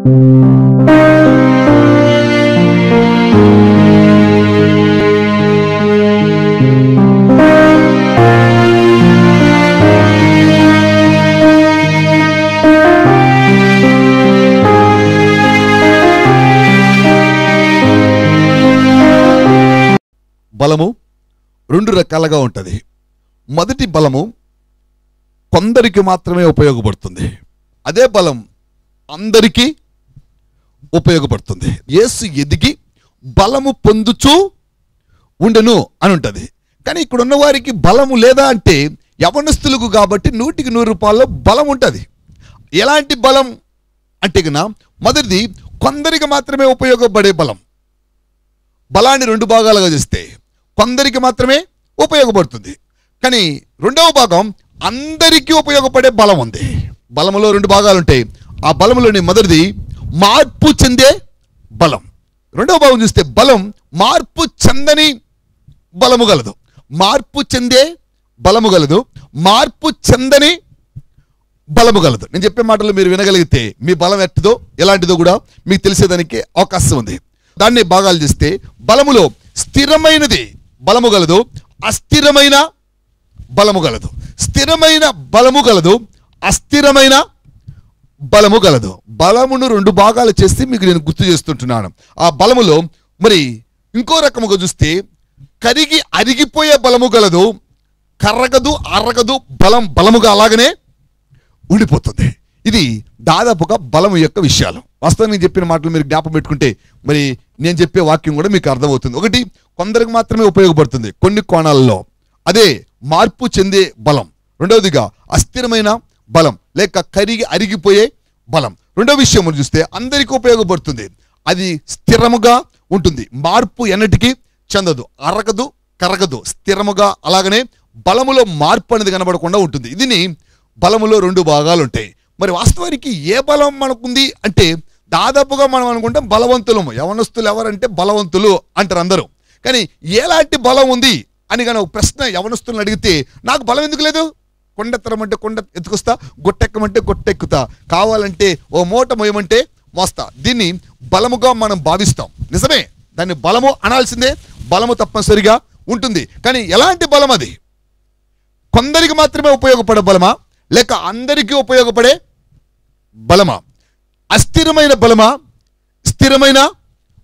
బలము రెండు రకాలుగా ఉంటుంది. మొదటి బలము కొందరికి మాత్రమే ఉపయోగపడుతుంది. అదే బలం అందరికీ ఉపయోగపడుతుంది. యేసు ఎదిగి బలము పొందుచూ ఉండెను అని ఉంటుంది కానీ ఇక్కడ వారికి బలము లేదా అంటే యవనస్తులకు కాబట్టి నూటికి నూరు రూపాయల్లో బలం ఉంటుంది. ఎలాంటి బలం అంటే కన్నా మొదటిది కొందరికి మాత్రమే ఉపయోగపడే బలం. బలాన్ని రెండు భాగాలుగా చేస్తే కొందరికి మాత్రమే ఉపయోగపడుతుంది. కానీ రెండవ భాగం అందరికీ ఉపయోగపడే బలం ఉంది. బలములో రెండు భాగాలు ఉంటాయి ఆ బలములోని మొదటిది మార్పు చెందే బలం. రెండవ భావం చూస్తే బలం మార్పు చెందని బలము గలదు. మార్పు చెందే బలము గలదు. మార్పు చెందని బలము గలదు. నేను చెప్పే మాటలు మీరు వినగలిగితే మీ బలం ఎట్టదో ఎలాంటిదో కూడా మీకు తెలిసేదానికి అవకాశం ఉంది. దాన్ని భాగాలు చేస్తే బలములో స్థిరమైనది బలము గలదు అస్థిరమైన బలము గలదు. స్థిరమైన బలము గలదు అస్థిరమైన బలము గలదు. బలమును రెండు భాగాలు చేస్తే మీకు నేను గుర్తు చేస్తుంటున్నాను. ఆ బలములో మరి ఇంకో రకముగా చూస్తే కరిగి అరిగిపోయే బలము గలదు కర్రగదు అరగదు బలం బలముగా అలాగనే ఉండిపోతుంది. ఇది దాదాపుగా బలము యొక్క విషయాలు. వాస్తవం నేను చెప్పిన మాటలు మీరు జ్ఞాపం పెట్టుకుంటే మరి నేను చెప్పే వాక్యం కూడా మీకు అర్థమవుతుంది. ఒకటి కొందరికి మాత్రమే ఉపయోగపడుతుంది కొన్ని కోణాలలో. అదే మార్పు చెందే బలం. రెండవదిగా అస్థిరమైన బలం లేక కరిగి అరిగిపోయే బలం. రెండో విషయం చూస్తే అందరికీ ఉపయోగపడుతుంది. అది స్థిరముగా ఉంటుంది. మార్పు ఎన్నటికీ చెందదు. అరగదు కరగదు. స్థిరముగా అలాగనే బలములో మార్పు అనేది కనబడకుండా ఉంటుంది. ఇదిని బలములో రెండు భాగాలు ఉంటాయి. మరి వాస్తవానికి ఏ బలం మనకుంది అంటే దాదాపుగా మనం అనుకుంటాం బలవంతులము యవనస్తులు ఎవరంటే బలవంతులు అంటారు అందరూ. కానీ ఎలాంటి బలం ఉంది అని కానీ ఒక ప్రశ్న యవనస్తులను అడిగితే నాకు బలం ఎందుకు లేదు? కొండెత్తరమంటే కొండ ఎత్తుకొస్తా గొట్టెక్కమంటే గొట్టెక్కుతా. కావాలంటే ఓ మూట మోయమంటే మోస్తా. దీన్ని బలముగా మనం భావిస్తాం. నిజమే. దాన్ని బలము అనాల్సిందే. బలము తప్పనిసరిగా ఉంటుంది. కానీ ఎలాంటి బలం అది? కొందరికి మాత్రమే ఉపయోగపడే బలమా? లేక అందరికీ ఉపయోగపడే బలమా? అస్థిరమైన బలమా? స్థిరమైన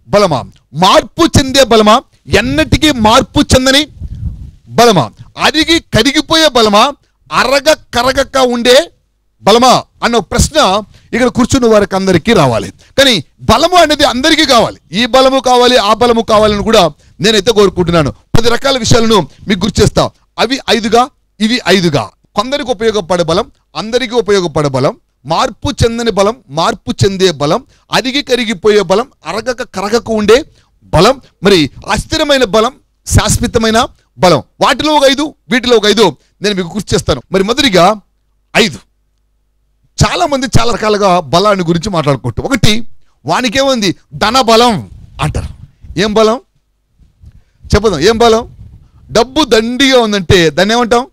బలమా? మార్పు చెందే బలమా? ఎన్నటికీ మార్పు చెందని బలమా? అరిగి కరిగిపోయే బలమా? అరగ కరగక ఉండే బలమా అన్న ప్రశ్న ఇక్కడ కూర్చున్న వారికి అందరికీ రావాలి. కానీ బలము అనేది అందరికీ కావాలి. ఈ బలము కావాలి ఆ బలము కావాలని కూడా నేనైతే కోరుకుంటున్నాను. పది రకాల విషయాలను మీకు గుర్తు అవి ఐదుగా ఇవి ఐదుగా. కొందరికి ఉపయోగపడే బలం అందరికీ ఉపయోగపడే బలం మార్పు చెందని బలం మార్పు చెందే బలం అరిగి కరిగిపోయే బలం అరగక కరగక ఉండే బలం మరి అస్థిరమైన బలం శాశ్వతమైన బలం. వాటిలో ఒక ఐదు వీటిలో ఒక ఐదు. నేను మీకు గుర్తు చేస్తాను. మరి మొదటిగా ఐదు. చాలామంది చాలా రకాలుగా బలాన్ని గురించి మాట్లాడుకుంటారు. ఒకటి వానికేముంది? ధన బలం అంటారు. ఏం బలం? చెప్పదాం ఏం బలం? డబ్బు దండిగా ఉందంటే దాన్ని ఏమంటాం?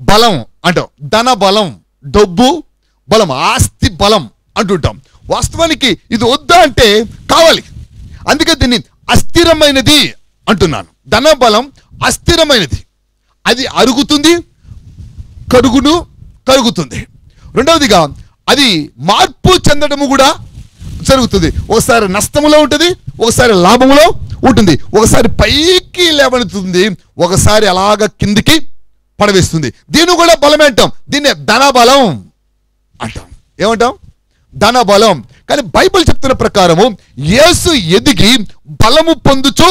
బలం అంటాం. ధన బలం డబ్బు బలం ఆస్తి బలం అంటుంటాం. వాస్తవానికి ఇది వద్దా అంటే కావాలి. అందుకే దీన్ని అస్థిరమైనది అంటున్నాను. ధన బలం అస్థిరమైనది. అది అరుగుతుంది కరుగును కరుగుతుంది రెండవదిగా అది మార్పు చెందడము కూడా జరుగుతుంది. ఒకసారి నష్టములో ఉంటుంది ఒకసారి లాభములో ఉంటుంది. ఒకసారి పైకి లేవనుతుంది ఒకసారి అలాగ కిందికి పడవేస్తుంది. దీన్ని కూడా బలమే అంటాం. దీన్నే ధన బలం అంటాం. ఏమంటాం? ధన బలం కానీ బైబిల్ చెప్తున్న ప్రకారము యేసు ఎదిగి బలము పొందుచు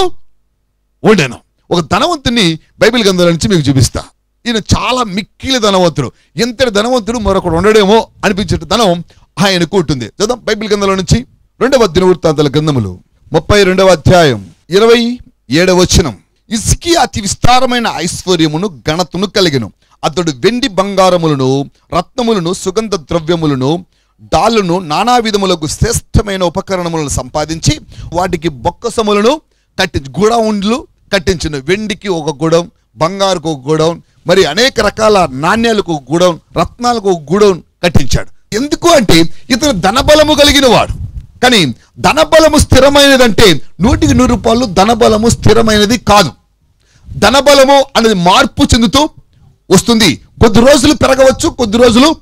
ఉండేను. ఒక ధనవంతుని బైబిల్ గ్రంథాల నుంచి మీకు చూపిస్తా. ఈయన చాలా మిక్కిలి ధనవంతుడు. ఎంతటి ధనవంతుడు మరొకడు ఉండడేమో అనిపించే ధనం ఆయనకు ఉంటుంది. చదువు బైబిల్ గ్రంథంలో నుంచి రెండవ దినవృత్తాంతాల గ్రంథములు. ముప్పై రెండవ అధ్యాయం ఇరవై ఏడవ వచనం. ఇసుకి అతి విస్తారమైన ఐశ్వర్యమును ఘనతను కలిగను. అతడు వెండి బంగారములను రత్నములను సుగంధ ద్రవ్యములను డాళ్ళను నానా విధములకు శ్రేష్టమైన ఉపకరణములను సంపాదించి వాటికి బొక్కసములను కట్టించి గుడౌండ్లు కట్టించిన. వెండికి ఒక గుడౌన్ బంగారుకు ఒక గుడౌన్ మరి అనేక రకాల నాణ్యాలకు గుడౌన్ రత్నాలకు గుడౌన్ కట్టించాడు. ఎందుకు అంటే ఇతను ధనబలము కలిగిన వాడు కానీ ధనబలము స్థిరమైనదంటే నూటికి నూరు రూపాయలు ధనబలము స్థిరమైనది కాదు. ధనబలము అనేది మార్పు చెందుతూ వస్తుంది. కొద్ది రోజులు పెరగవచ్చు కొద్ది రోజులు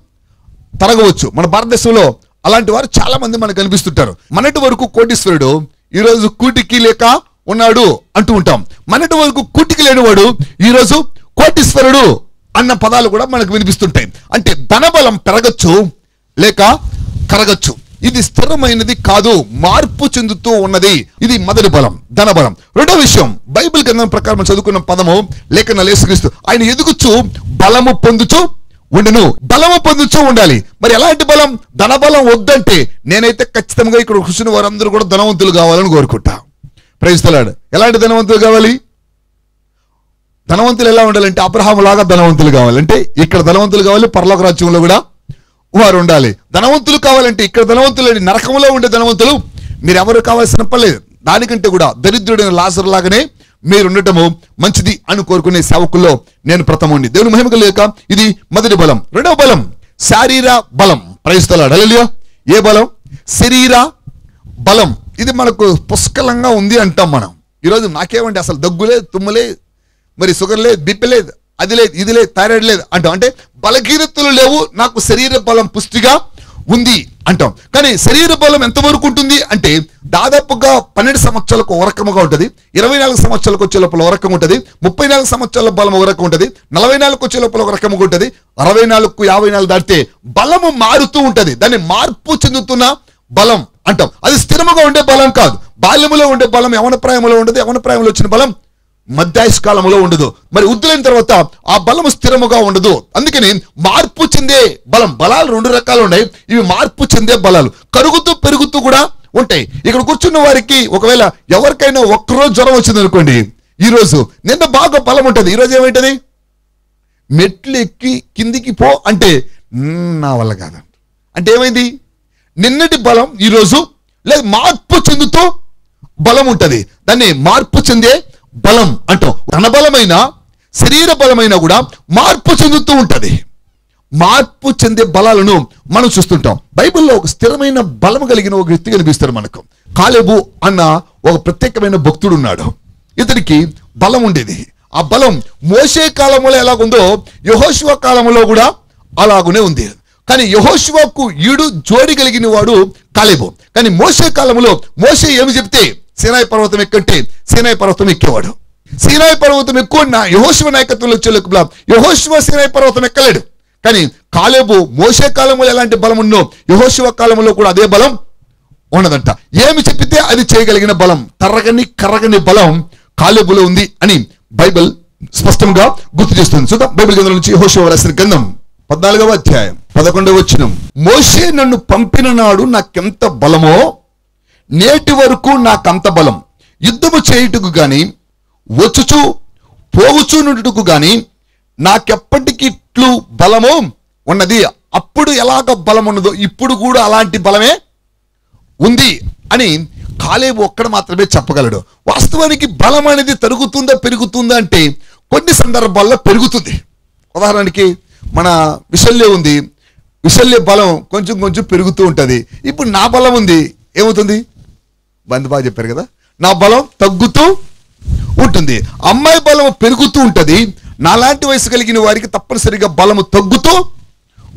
తరగవచ్చు. మన భారతదేశంలో అలాంటి వారు చాలా మంది మనకు కనిపిస్తుంటారు. మనటి వరకు కోటీశ్వరుడు ఈరోజు కూటికి లేక ఉన్నాడు అంటూ ఉంటాం. మనటి వరకు కూటికి లేనివాడు ఈరోజు కోటీశ్వరుడు అన్న పదాలు కూడా మనకు వినిపిస్తుంటాయి. అంటే ధనబలం పెరగచ్చు లేక కరగచ్చు. ఇది స్థిరమైనది కాదు మార్పు చెందుతూ ఉన్నది. ఇది మొదటి బలం ధనబలం. రెండో విషయం బైబిల్ గ్రంథం ప్రకారం చదువుకున్న పదము లేఖన లేసుక్రీస్తు ఆయన ఎదుగుచు బలము పొందుచు ఉండును. బలము పొందుచూ ఉండాలి. మరి ఎలాంటి బలం? ధనబలం వద్దంటే నేనైతే ఖచ్చితంగా ఇక్కడ కూర్చున్న వారందరూ కూడా ధనవంతులు కావాలని కోరుకుంటా. ప్రయత్నాడు ఎలాంటి ధనవంతులు కావాలి? ధనవంతులు ఎలా ఉండాలంటే అబ్రహాం లాగా ధనవంతులు కావాలంటే ఇక్కడ ధనవంతులు కావాలి పర్లోక రాజ్యంలో కూడా వారు ఉండాలి. ధనవంతులు కావాలంటే ఇక్కడ ధనవంతులు నరకంలో ఉండే ధనవంతులు మీరు ఎవరు కావాల్సిన పర్లేదు దానికంటే కూడా దరిద్రుడైన లాసర్ లాగానే మీరు ఉండటము మంచిది అని కోరుకునే సేవకుల్లో నేను ప్రథమండి దేవుని మహిమ లేక ఇది మొదటి బలం. రెండవ బలం శారీర బలం. ప్రయత్నాడు అలలియో ఏ బలం? శరీర బలం. ఇది మనకు పుష్కలంగా ఉంది అంటాం మనం. ఈరోజు నాకేమంటే అసలు దగ్గులే తుమ్ములే మరి షుగర్ లేదు బిపి లేదు అది లేదు ఇది లేదు థైరాయిడ్ లేదు అంటాం. అంటే బలహీనతలు లేవు నాకు శరీర బలం పుష్టిగా ఉంది అంటాం. కానీ శరీర బలం ఎంతవరకు ఉంటుంది అంటే దాదాపుగా పన్నెండు సంవత్సరాలకు ఒక రకముగా ఉంటుంది. ఇరవై నాలుగు సంవత్సరాలకు వచ్చే లోపల ఒక రకం ఉంటుంది. ముప్పై నాలుగు సంవత్సరాల బలం ఒక రకం ఉంటుంది. నలభై నాలుగు వచ్చే లోపల ఒక రకముగా ఉంటుంది. అరవై నాలుగు యాభై నాలుగు దాటితే బలము మారుతూ ఉంటుంది. దాన్ని మార్పు చెందుతున్న బలం అంటాం. అది స్థిరముగా ఉండే బలం కాదు. బాల్యములో ఉండే బలం యవన ప్రాయంలో ఉండదు యవన ప్రాయంలో వచ్చిన బలం మధ్యాయుష్ కాలంలో ఉండదు. మరి వృద్ధులైన తర్వాత ఆ బలము స్థిరముగా ఉండదు. అందుకని మార్పు చెందే బలం బలాలు రెండు రకాలు ఉన్నాయి. ఇవి మార్పు చెందే బలాలు. కరుగుతూ పెరుగుతూ కూడా ఉంటాయి. ఇక్కడ కూర్చున్న వారికి ఒకవేళ ఎవరికైనా ఒక్కరోజు జ్వరం వచ్చింది అనుకోండి ఈ రోజు నిన్న బాగా బలం ఉంటుంది. ఈ రోజు ఏమైంటది? మెట్లు ఎక్కి కిందికి పో అంటే నా వల్ల కాదు. అంటే ఏమైంది? నిన్నటి బలం ఈరోజు లేదు మార్పు చెందుతూ బలం ఉంటుంది. దాన్ని మార్పు చెందే బలం అంటాం ధనబలమైన శరీర బలమైన కూడా మార్పు చెందుతూ ఉంటుంది. మార్పు చెందే బలాలను మనం చూస్తుంటాం. బైబిల్లో ఒక స్థిరమైన బలం కలిగిన ఒక వ్యక్తి కనిపిస్తారు మనకు. కాలేబు అన్న ఒక ప్రత్యేకమైన భక్తుడు ఉన్నాడు. ఇతనికి బలం ఉండేది. ఆ బలం మోసే కాలంలో ఎలాగుందో యహోశివ కాలంలో కూడా అలాగునే ఉంది. కానీ యహోశివకు ఈడు జోడి కలిగిన వాడు కాలేబు. కానీ మోసే కాలంలో మోసే ఏమి చెప్తే సీనాయి పర్వతం ఎక్కంటే సీనాయి పర్వతం ఎక్కేవాడు. సీనాయి పర్వతం ఎక్కువ యహోశివ నాయకత్వంలో వచ్చే యహోశివ సీనాయి పర్వతం ఎక్కలేడు. కానీ కాలేబు మోసే కాలంలో ఎలాంటి బలం ఉన్నో యహోశివ కాలంలో కూడా అదే బలం ఉన్నదంట. ఏమి చెప్పితే అది చేయగలిగిన బలం తరగని కరగని బలం కాలేబులో ఉంది అని బైబిల్ స్పష్టంగా గుర్తు చేస్తుంది. చూద్దాం బైబిల్ గ్రంథం నుంచి యహోశివ రాసిన గ్రంథం. పద్నాలుగవ అధ్యాయం పదకొండవ వచ్చినం మోషే నన్ను పంపిన నాడు నాకెంత బలమో నేటి వరకు నాకంత బలం. యుద్ధము చేయుటకు కానీ వచ్చుచు పోగుచునుటకు కానీ నాకెప్పటికీ ఇట్లు బలము ఉన్నది. అప్పుడు ఎలాగ బలం ఉన్నదో ఇప్పుడు కూడా అలాంటి బలమే ఉంది అని కాలేబు ఒక్కడ మాత్రమే చెప్పగలడు. వాస్తవానికి బలం అనేది తరుగుతుందా పెరుగుతుందా అంటే కొన్ని సందర్భాల్లో పెరుగుతుంది. ఉదాహరణకి మన విశల్య ఉంది. విశల్య బలం కొంచెం కొంచెం పెరుగుతూ ఉంటుంది. ఇప్పుడు నా బలం ఉంది. ఏమవుతుంది? బంధు బాగా చెప్పారు కదా? నా బలం తగ్గుతూ ఉంటుంది. అమ్మాయి బలం పెరుగుతూ ఉంటుంది. నాలాంటి వయసు కలిగిన వారికి తప్పనిసరిగా బలము తగ్గుతూ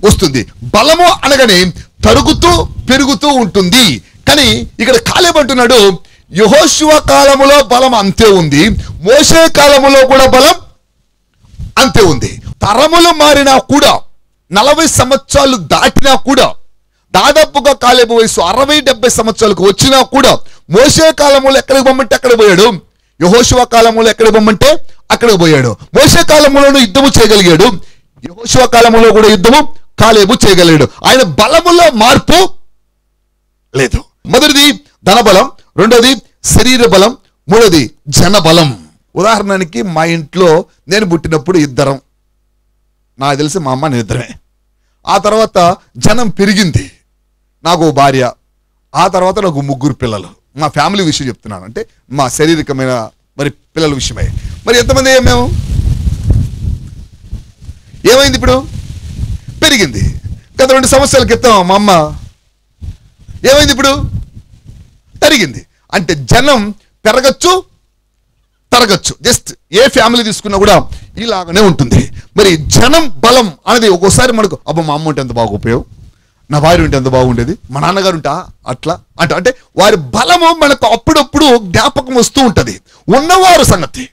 వస్తుంది. బలము అనగానే తరుగుతూ పెరుగుతూ ఉంటుంది. కానీ ఇక్కడ కాలేమంటున్నాడు యహోశివ కాలములో బలం అంతే ఉంది. మోసే కాలములో కూడా బలం అంతే ఉంది. తరములు మారినా కూడా నలభై సంవత్సరాలు దాటినా కూడా దాదాపుగా కాలేబు వయసు అరవై డెబ్బై సంవత్సరాలకు వచ్చినా కూడా మోసే కాలంలో ఎక్కడికి పొమ్మంటే అక్కడ పోయాడు? యహోశివ కాలంలో ఎక్కడికి పొమ్మంటే అక్కడికి పోయాడు. మోసే కాలంలోనూ యుద్ధము చేయగలిగాడు. యహోశివ కాలంలో కూడా యుద్ధము కాలేబు చేయగలిగాడు. ఆయన బలములో మార్పు లేదు. మొదటిది ధనబలం రెండోది శరీర బలం మూడోది జనబలం. ఉదాహరణకి మా ఇంట్లో నేను పుట్టినప్పుడు ఇద్దరం. నాకు తెలిసి మా అమ్మ నేను ఇద్దరమే. ఆ తర్వాత జనం పెరిగింది. నాకు భార్య ఆ తర్వాత నాకు ముగ్గురు పిల్లలు. మా ఫ్యామిలీ విషయం చెప్తున్నాను. అంటే మా శారీరకమైన మరి పిల్లల విషయమై. మరి ఎంతమంది అయ్యాం మేము? ఏమైంది ఇప్పుడు? పెరిగింది. గత రెండు సంవత్సరాల క్రితం మా అమ్మ ఏమైంది ఇప్పుడు? జనం పెరగచ్చు తరగచ్చు. జస్ట్ ఏ ఫ్యామిలీ తీసుకున్నా కూడా ఇలాగనే ఉంటుంది. మరి జనం బలం అనేది ఒక్కోసారి మనకు అబ్బా మా అమ్మ ఉంటే ఎంత బాగా ఉపయోగం? నా భార్య ఉంటే ఎంత బాగుండేది. మా నాన్నగారు ఉంటా అట్లా అంటే. అంటే వారి బలము మనకు అప్పుడప్పుడు జ్ఞాపకం వస్తూ ఉంటుంది. ఉన్నవారు సంగతి.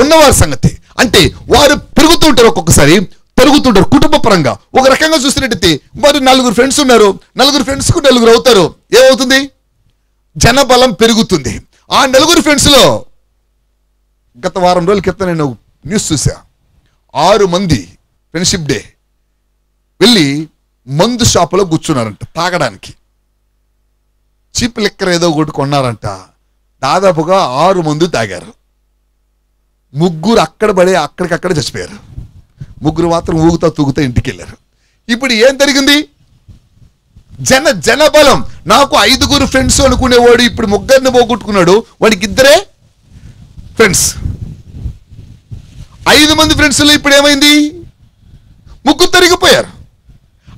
ఉన్నవారి సంగతి. అంటే వారు పెరుగుతూ ఉంటారు ఒక్కొక్కసారి పెరుగుతుంటారు కుటుంబ పరంగా ఒక రకంగా చూసినట్టయితే వారు నలుగురు ఫ్రెండ్స్ ఉన్నారు. నలుగురు ఫ్రెండ్స్కు నలుగురు అవుతారు. ఏమవుతుంది? జనబలం పెరుగుతుంది. ఆ నలుగురు ఫ్రెండ్స్లో గత వారం రోజుల క్రితం నేను న్యూస్ చూసా ఆరు మంది ఫ్రెండ్షిప్ డే వెళ్ళి మందు షాపులో కూర్చున్నారంట తాగడానికి. చీప్ లెక్కర్ ఏదో ఒకటి కొన్నారంట. దాదాపుగా ఆరు మందు తాగారు. ముగ్గురు అక్కడ పడే అక్కడికక్కడ చచ్చిపోయారు. ముగ్గురు మాత్రం ఊగుతా తూగుతా ఇంటికి వెళ్ళారు ఇప్పుడు ఏం జరిగింది? జన జనబలం. నాకు ఐదుగురు ఫ్రెండ్స్ అనుకునేవాడు ఇప్పుడు ముగ్గురిని పోగొట్టుకున్నాడు. వాడికి ఇద్దరే ఫ్రెండ్స్. ఐదు మంది ఫ్రెండ్స్లో ఇప్పుడు ఏమైంది? ముగ్గురు తరిగిపోయారు.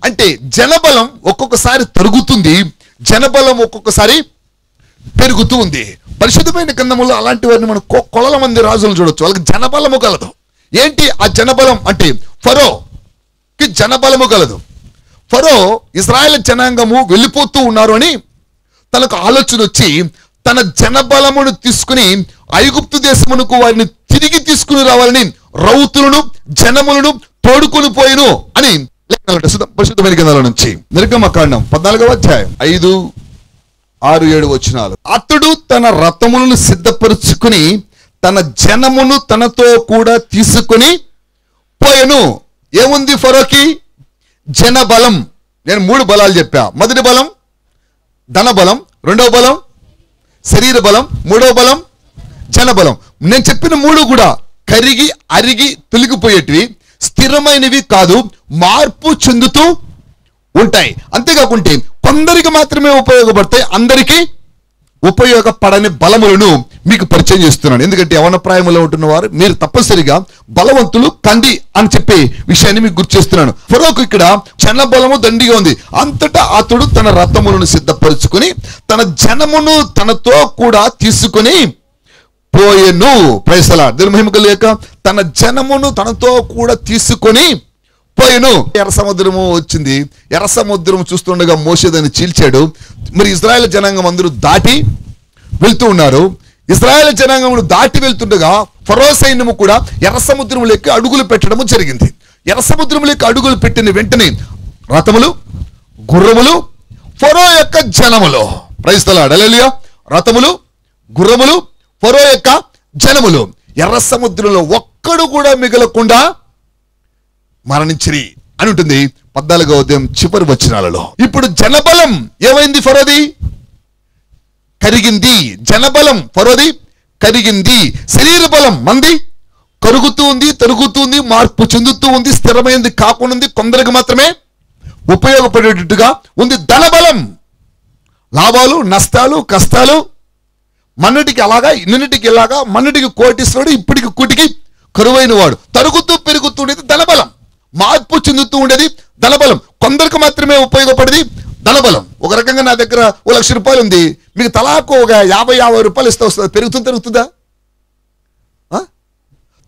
అంటే జనబలం ఒక్కొక్కసారి తరుగుతుంది జనబలం ఒక్కొక్కసారి పెరుగుతూ ఉంది. పరిశుద్ధమైన గ్రంథంలో అలాంటి వారిని మనం కొ- కొలల మంది రాజులు చూడొచ్చు. వాళ్ళకి జనబలము కలదు. ఏంటి? ఆ జనబలం అంటే ఫరోకి జనబలము కలదు. ఫరో ఇజ్రాయెల్ జనాంగము వెళ్ళిపోతూ ఉన్నారు అని తనకు ఆలోచన వచ్చి తన జనబలమును తీసుకుని ఐగుప్తు దేశమునకు వారిని తిరిగి తీసుకుని రావాలని రౌతులను జనములను తోడుకొని పోయిను అని లేఖనాలు పరిశుద్ధమైన గ్రంథాల నుంచి. నిర్గమకాండం పద్నాలుగవ అధ్యాయం. ఐదు ఆరు ఏడు వచ్చినాలు అతడు తన రథములను సిద్ధపరుచుకుని తన జనమును తనతో కూడా తీసుకుని పోయెను. ఏముంది ఫరోకి? జన బలం నేను మూడు బలాలు చెప్పా. మొదటి బలం ధన బలం. రెండవ బలం శరీర బలం. మూడవ బలం జన బలం నేను చెప్పిన మూడు కూడా కరిగి అరిగి తొలిగిపోయేటివి. స్థిరమైనవి కాదు మార్పు చెందుతూ ఉంటాయి. అంతేకాకుంటే కొందరికి మాత్రమే ఉపయోగపడతాయి అందరికీ ఉపయోగపడని బలములను మీకు పరిచయం చేస్తున్నాను. ఎందుకంటే యవనప్రాయంలో ఉంటున్నవారు ఉంటున్న వారు మీరు తప్పనిసరిగా బలవంతులు కండి అని చెప్పే విషయాన్ని మీకు గుర్తు చేస్తున్నాను. ఫరోకు ఇక్కడ జన బలము దండిగా ఉంది. అంతటా అతడు తన రథములను సిద్ధపరుచుకుని తన జనమును తనతో కూడా తీసుకుని పోయెను. ప్రైసల దుర్మహిమ లేక తన జనమును తనతో కూడా తీసుకొని పోయెను. ఎర్ర సముద్రము వచ్చింది. ఎర్ర సముద్రం చూస్తుండగా మోసేదని చీల్చాడు. మరి ఇజ్రాయెల్ జనాంగం అందరూ దాటి వెళ్తూ ఉన్నారు. ఇజ్రాయెల్ జనాంగమును దాటి వెళ్తుండగా ఫరో సైన్యము కూడా ఎర్ర సముద్రములోకి అడుగులు పెట్టడము జరిగింది. ఎర్ర సముద్రములోకి అడుగులు పెట్టిన వెంటనే రథములు గుర్రములు ఫరో యొక్క జనములు. ప్రైస్తలాడలేలియా రథములు గుర్రములు ఫరో యొక్క జనములు ఎర్ర సముద్రంలో ఒక్కడు కూడా మిగలకుండా మరణించిరి అని ఉంటుంది పద్నాలుగో ఉదయం చివరి వచనాలలో. ఇప్పుడు జనబలం ఏమైంది ఫరోది? కరిగింది. జనబలం ఫరోది? కరిగింది. శరీర బలం మంది? కరుగుతూ ఉంది తరుగుతూ ఉంది మార్పు చెందుతూ ఉంది స్థిరమైంది కాకుండా ఉంది కొందరికి మాత్రమే ఉపయోగపడేటట్టుగా ఉంది. ధనబలం. లాభాలు నష్టాలు కష్టాలు మన్నటికి అలాగా నిన్నటికి ఇలాగా మన్నటికి కోటిస్తాడు ఇప్పటికి కుటికి కరువైన వాడు తరుగుతూ పెరుగుతూ ఉండేది ధనబలం. మార్పు చెందుతూ ఉండేది ధనబలం. కొందరికి మాత్రమే ఉపయోగపడేది ధనబలం. ఒక రకంగా నా దగ్గర ఓ లక్ష రూపాయలు ఉంది. మీకు తలాకు ఒక యాభై యాభై రూపాయలు ఇస్తే వస్తుంది? పెరుగుతుంది తరుగుతుందా?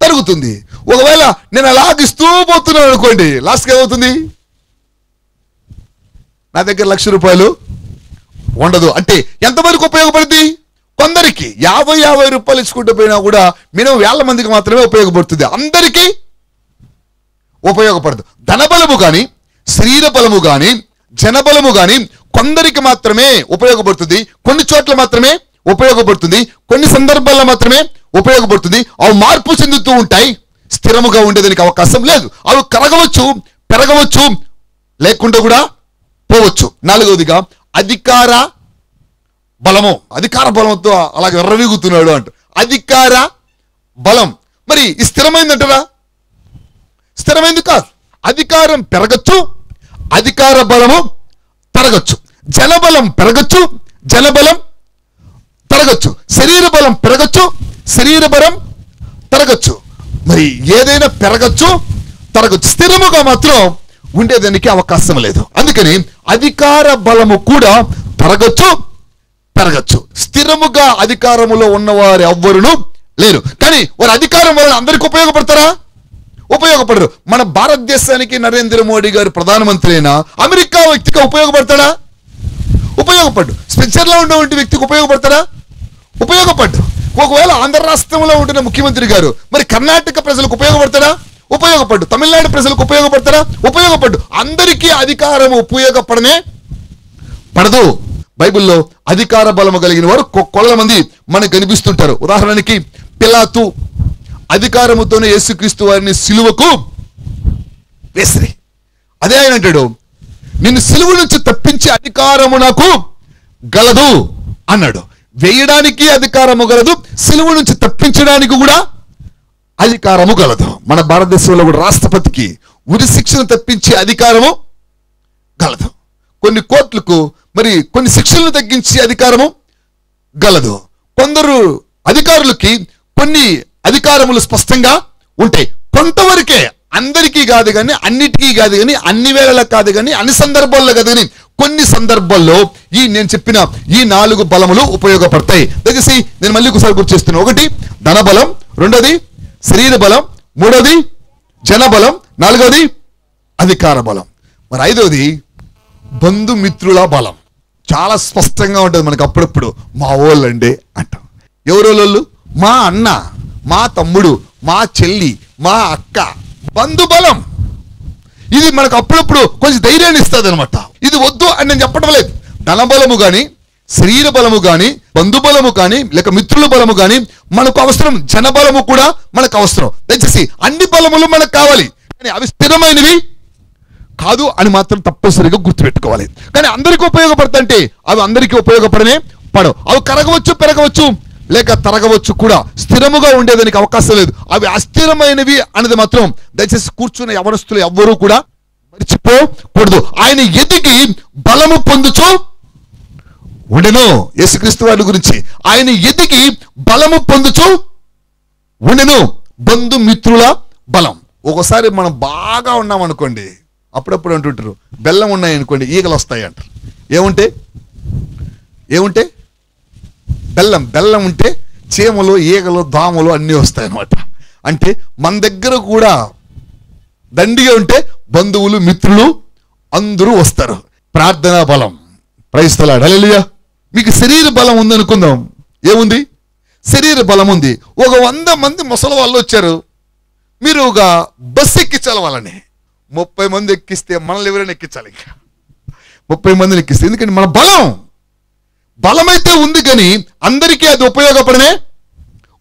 తరుగుతుంది. ఒకవేళ నేను అలాగిస్తూ పోతున్నాను అనుకోండి లాస్ట్కి ఏమవుతుంది? నా దగ్గర లక్ష రూపాయలు ఉండదు. అంటే ఎంతవరకు ఉపయోగపడుతుంది కొందరికి యాభై యాభై రూపాయలు ఇచ్చుకుంటూ పోయినా కూడా మినిమం వేల మందికి మాత్రమే ఉపయోగపడుతుంది. అందరికీ ఉపయోగపడదు. ధనబలము కానీ శరీర బలము కానీ జనబలము కానీ కొందరికి మాత్రమే ఉపయోగపడుతుంది. కొన్ని చోట్ల మాత్రమే ఉపయోగపడుతుంది. కొన్ని సందర్భాల్లో మాత్రమే ఉపయోగపడుతుంది. అవి మార్పు చెందుతూ ఉంటాయి. స్థిరముగా ఉండేదానికి అవకాశం లేదు. అవి కరగవచ్చు పెరగవచ్చు లేకుండా కూడా పోవచ్చు. నాలుగవదిగా అధికార బలము అధికార బలంతో అలాగే ఎర్రవీగుతున్నాడు అంట. అధికార బలం. మరి ఈ స్థిరమైందంటారా? స్థిరమైంది కాదు. అధికారం పెరగచ్చు అధికార బలము తరగచ్చు. జలబలం పెరగచ్చు జలబలం తరగచ్చు. శరీర బలం పెరగచ్చు శరీర బలం తరగచ్చు. మరి ఏదైనా పెరగచ్చు తరగచ్చు. స్థిరముగా మాత్రం ఉండేదానికి అవకాశం లేదు. అందుకని అధికార బలము కూడా తరగచ్చు పెరగచ్చు. స్థిరముగా అధికారములో ఉన్నవారు ఎవ్వరును లేరు. కానీ వారి అధికారం వలన అందరికి ఉపయోగపడతారా? ఉపయోగపడరు. మన భారతదేశానికి నరేంద్ర మోడీ గారు ప్రధానమంత్రి అయినా అమెరికా వ్యక్తిగా ఉపయోగపడతాడా? ఉపయోగపడ్డు స్పెన్సర్లో ఉన్నటువంటి వ్యక్తికి ఉపయోగపడతారా? ఉపయోగపడ్డు ఒకవేళ ఆంధ్ర రాష్ట్రంలో ఉంటున్న ముఖ్యమంత్రి గారు మరి కర్ణాటక ప్రజలకు ఉపయోగపడతారా ఉపయోగపడ్డు తమిళనాడు ప్రజలకు ఉపయోగపడతారా? ఉపయోగపడ్డు అందరికీ అధికారం ఉపయోగపడనే పడదు. బైబిల్లో అధికార బలము కలిగిన వారు కొ- మంది మనకు కనిపిస్తుంటారు. ఉదాహరణకి పిలాతు అధికారముతోనే యేసుక్రీస్తు వారిని సిలువకు వేసిరి. అదే ఆయన అంటాడు నిన్ను సిలువ నుంచి తప్పించే అధికారము నాకు గలదు అన్నాడు. వేయడానికి అధికారము గలదు సిలువ నుంచి తప్పించడానికి కూడా అధికారము గలదు. మన భారతదేశంలో కూడా రాష్ట్రపతికి ఉరి శిక్షను తప్పించే అధికారము గలదు. కొన్ని కోర్టులకు మరి కొన్ని శిక్షలను తగ్గించే అధికారము గలదు. కొందరు అధికారులకి కొన్ని అధికారములు స్పష్టంగా ఉంటాయి. కొంతవరకే అందరికీ కాదు కానీ అన్నిటికీ కాదు కానీ అన్ని వేళల కాదు కానీ అన్ని సందర్భాల్లో కాదు కానీ కొన్ని సందర్భాల్లో ఈ నేను చెప్పిన ఈ నాలుగు బలములు ఉపయోగపడతాయి. దయచేసి నేను మళ్ళీ ఒకసారి గుర్తు చేస్తున్నాను ఒకటి ధన బలం రెండోది శరీర బలం. మూడోది జన బలం నాలుగోది అధికార బలం. మరి ఐదోది బంధుమిత్రుల బలం. చాలా స్పష్టంగా ఉంటుంది మనకు అప్పుడప్పుడు మా వాళ్ళండి అంటాం. ఎవరోళ్ళు మా అన్న మా తమ్ముడు మా చెల్లి మా అక్క. బంధుబలం. ఇది మనకు అప్పుడప్పుడు కొంచెం ధైర్యాన్ని ఇస్తుంది అనమాట ఇది వద్దు అని నేను చెప్పడం లేదు. ధనబలము కానీ శరీర బలము కానీ బంధుబలము కానీ లేక మిత్రుల బలము కానీ మనకు అవసరం. జన బలము కూడా మనకు అవసరం. దయచేసి అన్ని బలములు మనకు కావాలి. కానీ అవి స్థిరమైనవి కాదు అని మాత్రం తప్పనిసరిగా గుర్తుపెట్టుకోవాలి. కానీ అందరికీ ఉపయోగపడతంటే అవి అందరికీ ఉపయోగపడనే పడవు. అవి కరగవచ్చు పెరగవచ్చు లేక తరగవచ్చు కూడా. స్థిరముగా ఉండేదానికి అవకాశం లేదు. అవి అస్థిరమైనవి అనేది మాత్రం దయచేసి కూర్చున్న యవనస్తులు ఎవ్వరూ కూడా మర్చిపోకూడదు. ఆయన ఎదిగి బలము పొందుచు ఉండెను. యేసుక్రీస్తు వారి గురించి. ఆయన ఎదిగి బలము పొందుచు ఉండెను. బంధుమిత్రుల బలం. ఒకసారి మనం బాగా ఉన్నాం అనుకోండి అప్పుడప్పుడు అంటుంటారు బెల్లం ఉన్నాయనుకోండి ఈగలు వస్తాయి అంటారు. ఏముంటే? ఏముంటే? బెల్లం. బెల్లం ఉంటే చీమలు ఈగలు దోమలు అన్నీ వస్తాయి అన్నమాట అంటే మన దగ్గర కూడా దండిగా ఉంటే బంధువులు మిత్రులు అందరూ వస్తారు. ప్రార్థనా బలం. ప్రైస్తలాడు అలెలుయా మీకు శరీర బలం ఉందనుకుందాం. ఏముంది? శరీర బలం ఉంది. ఒక వంద మంది ముసలి వాళ్ళు వచ్చారు. మీరు ఒక బస్సు ఎక్కించాలి వాళ్ళని ముప్పై మంది ఎక్కిస్తే మనల్ని ఎవరైనా ఎక్కించాలి. ఇంకా ముప్పై మందిని ఎక్కిస్తే ఎందుకంటే మన బలం. బలమైతే ఉంది కానీ అందరికీ అది ఉపయోగపడనే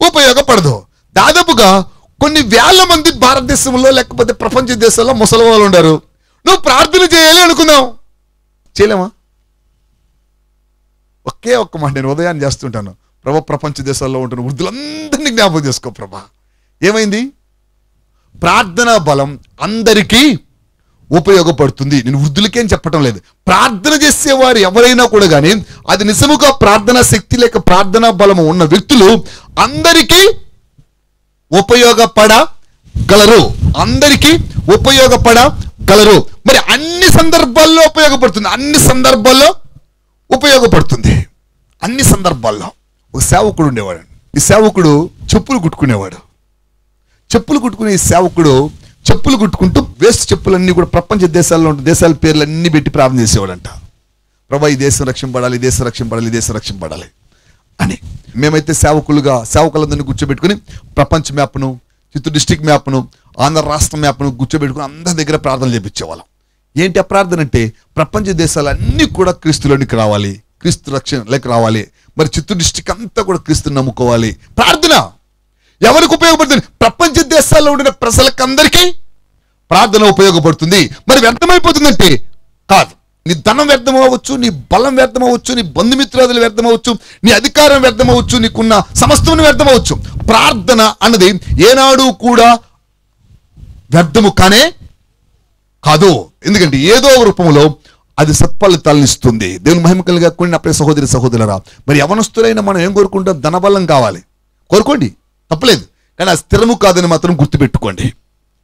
ఉపయోగపడదు. దాదాపుగా కొన్ని వేల మంది భారతదేశంలో లేకపోతే ప్రపంచ దేశాల్లో ముసలి వాళ్ళు ఉన్నారు నువ్వు ప్రార్థన చేయాలి అనుకుందాం చేయలేమా? ఒకే ఒక్క మాట నేను ఉదయాన్ని చేస్తుంటాను. ప్రభా ప్రపంచ దేశాల్లో ఉంటున్న వృద్ధులందరినీ జ్ఞాపకం చేసుకో ప్రభా. ఏమైంది? ప్రార్థనా బలం అందరికీ ఉపయోగపడుతుంది. నేను వృద్ధులకేం చెప్పటం లేదు. ప్రార్థన చేసేవారు ఎవరైనా కూడా కానీ అది నిజముగా ప్రార్థనా శక్తి లేక ప్రార్థనా బలము ఉన్న వ్యక్తులు అందరికీ ఉపయోగపడగలరు. అందరికీ ఉపయోగపడగలరు. మరి అన్ని సందర్భాల్లో ఉపయోగపడుతుంది. అన్ని సందర్భాల్లో ఉపయోగపడుతుంది. అన్ని సందర్భాల్లో. ఒక సేవకుడు ఉండేవాడు. ఈ సేవకుడు చెప్పులు కుట్టుకునేవాడు. చెప్పులు కుట్టుకునే సేవకుడు చెప్పులు కుట్టుకుంటూ వేస్ట్ చెప్పులన్నీ కూడా ప్రపంచ దేశాల్లో ఉంటే దేశాల పేర్లు అన్నీ పెట్టి ప్రార్థన చేసేవాడంట. ప్రభా ఈ దేశం రక్షింపడాలి ఈ దేశం రక్షింపడాలి ఈ దేశం రక్షింపడాలి అని మేమైతే సేవకులుగా సేవకులందరినీ కూర్చోబెట్టుకుని ప్రపంచ మ్యాప్ను చిత్తూరు డిస్టిక్ మ్యాప్ను ఆంధ్ర రాష్ట్ర మ్యాప్ను కూర్చోబెట్టుకుని అందరి దగ్గర ప్రార్థన చేపించేవాళ్ళం. ఏంటి ఆ ప్రార్థన అంటే ప్రపంచ దేశాలన్నీ కూడా క్రీస్తులోనికి రావాలి క్రీస్తు రక్షణలోకి రావాలి మరి చిత్తూరు డిస్టిక్ అంతా కూడా క్రీస్తుని నమ్ముకోవాలి. ప్రార్థన! ఎవరికి ఉపయోగపడుతుంది? ప్రపంచ దేశాల్లో ఉండిన ప్రజలకు అందరికీ ప్రార్థన ఉపయోగపడుతుంది. మరి వ్యర్థమైపోతుందంటే కాదు. నీ ధనం వ్యర్థమవచ్చు నీ బలం వ్యర్థమవచ్చు నీ బంధుమిత్రాదులు వ్యర్థమవచ్చు నీ అధికారం వ్యర్థమవచ్చు నీకున్న సమస్తమును వ్యర్థమవచ్చు ప్రార్థన అన్నది ఏనాడు కూడా వ్యర్థము కానే కాదు. ఎందుకంటే ఏదో ఒక రూపంలో అది సత్ఫలితాలను ఇస్తుంది. దేవుని మహిమ కలిగా కొన్ని అప్పుడే సహోదరి సహోదరులరా మరి యవనస్తులైన మనం ఏం కోరుకుంటాం? ధనబలం కావాలి. కోరుకోండి. తప్పలేదు. కానీ అది స్థిరము కాదని మాత్రం గుర్తుపెట్టుకోండి.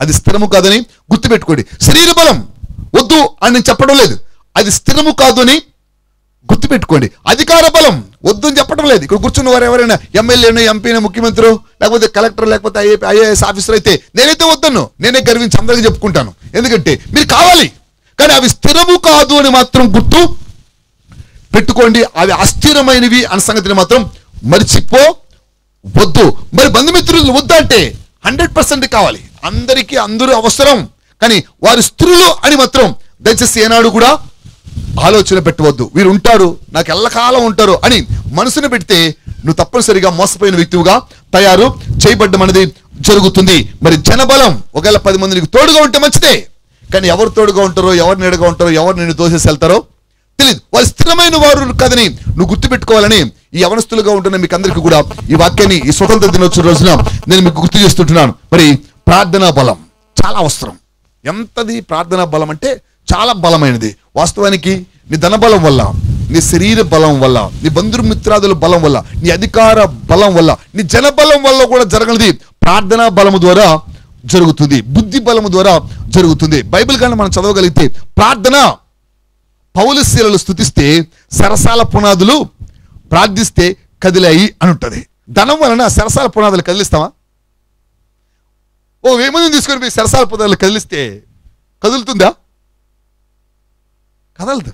అది స్థిరము కాదని గుర్తుపెట్టుకోండి. శరీర బలం వద్దు అని నేను చెప్పడం లేదు. అది స్థిరము కాదు అని గుర్తుపెట్టుకోండి. అధికార బలం వద్దు అని చెప్పడం లేదు. ఇక్కడ కూర్చున్న వారు ఎవరైనా ఎమ్మెల్యేను ఎంపీని ముఖ్యమంత్రి లేకపోతే కలెక్టర్ లేకపోతే ఐఏ ఐఏఎస్ ఆఫీసర్ అయితే నేనైతే వద్దను నేనే గర్వించి అందరికీ చెప్పుకుంటాను. ఎందుకంటే మీరు కావాలి. కానీ అవి స్థిరము కాదు అని మాత్రం గుర్తు పెట్టుకోండి. అవి అస్థిరమైనవి అన్న సంగతిని మాత్రం మర్చిపో. వద్దు. మరి బంధుమిత్రులు వద్దంటే హండ్రెడ్ పర్సెంట్ కావాలి. అందరికీ అందరూ అవసరం. కానీ వారి స్త్రీలు అని మాత్రం దయచేసి ఏనాడు కూడా ఆలోచన పెట్టవద్దు. వీరు ఉంటారు నాకు ఎల్లకాలం ఉంటారు అని మనసును పెడితే నువ్వు తప్పనిసరిగా మోసపోయిన వ్యక్తిగా తయారు చేయబడ్డం అనేది జరుగుతుంది. మరి జనబలం ఒకవేళ పది మంది నీకు తోడుగా ఉంటే మంచిదే. కానీ ఎవరు తోడుగా ఉంటారో ఎవరు నీడగా ఉంటారో ఎవరు నిన్ను దోసేసి వెళ్తారో తెలియదు వారు స్థిరమైన వారు కదని నువ్వు గుర్తుపెట్టుకోవాలని ఈ యవనస్తులుగా ఉంటున్న మీకు అందరికీ కూడా ఈ వాక్యాన్ని ఈ స్వతంత్ర దినోత్సవ రోజున నేను మీకు గుర్తు చేస్తుంటున్నాను. మరి ప్రార్థనా బలం చాలా అవసరం. ఎంతది ప్రార్థనా బలం అంటే చాలా బలమైనది. వాస్తవానికి నీ ధనబలం వల్ల నీ శరీర బలం వల్ల నీ బంధుమిత్రాదుల బలం వల్ల నీ అధికార బలం వల్ల నీ జనబలం వల్ల కూడా జరగనిది ప్రార్థనా బలము ద్వారా జరుగుతుంది. బుద్ధి బలము ద్వారా జరుగుతుంది. బైబిల్ కానీ మనం చదవగలిగితే ప్రార్థన పౌలశీలలు స్థుతిస్తే సరసాల పునాదులు ప్రార్థిస్తే కదిలాయి అని ఉంటుంది ధనం వలన సరసాల పునాదులు కదిలిస్తావా? ఓ వేమని తీసుకొని పోయి సరసాల పునాదులు కదిలిస్తే కదులుతుందా? కదలదు.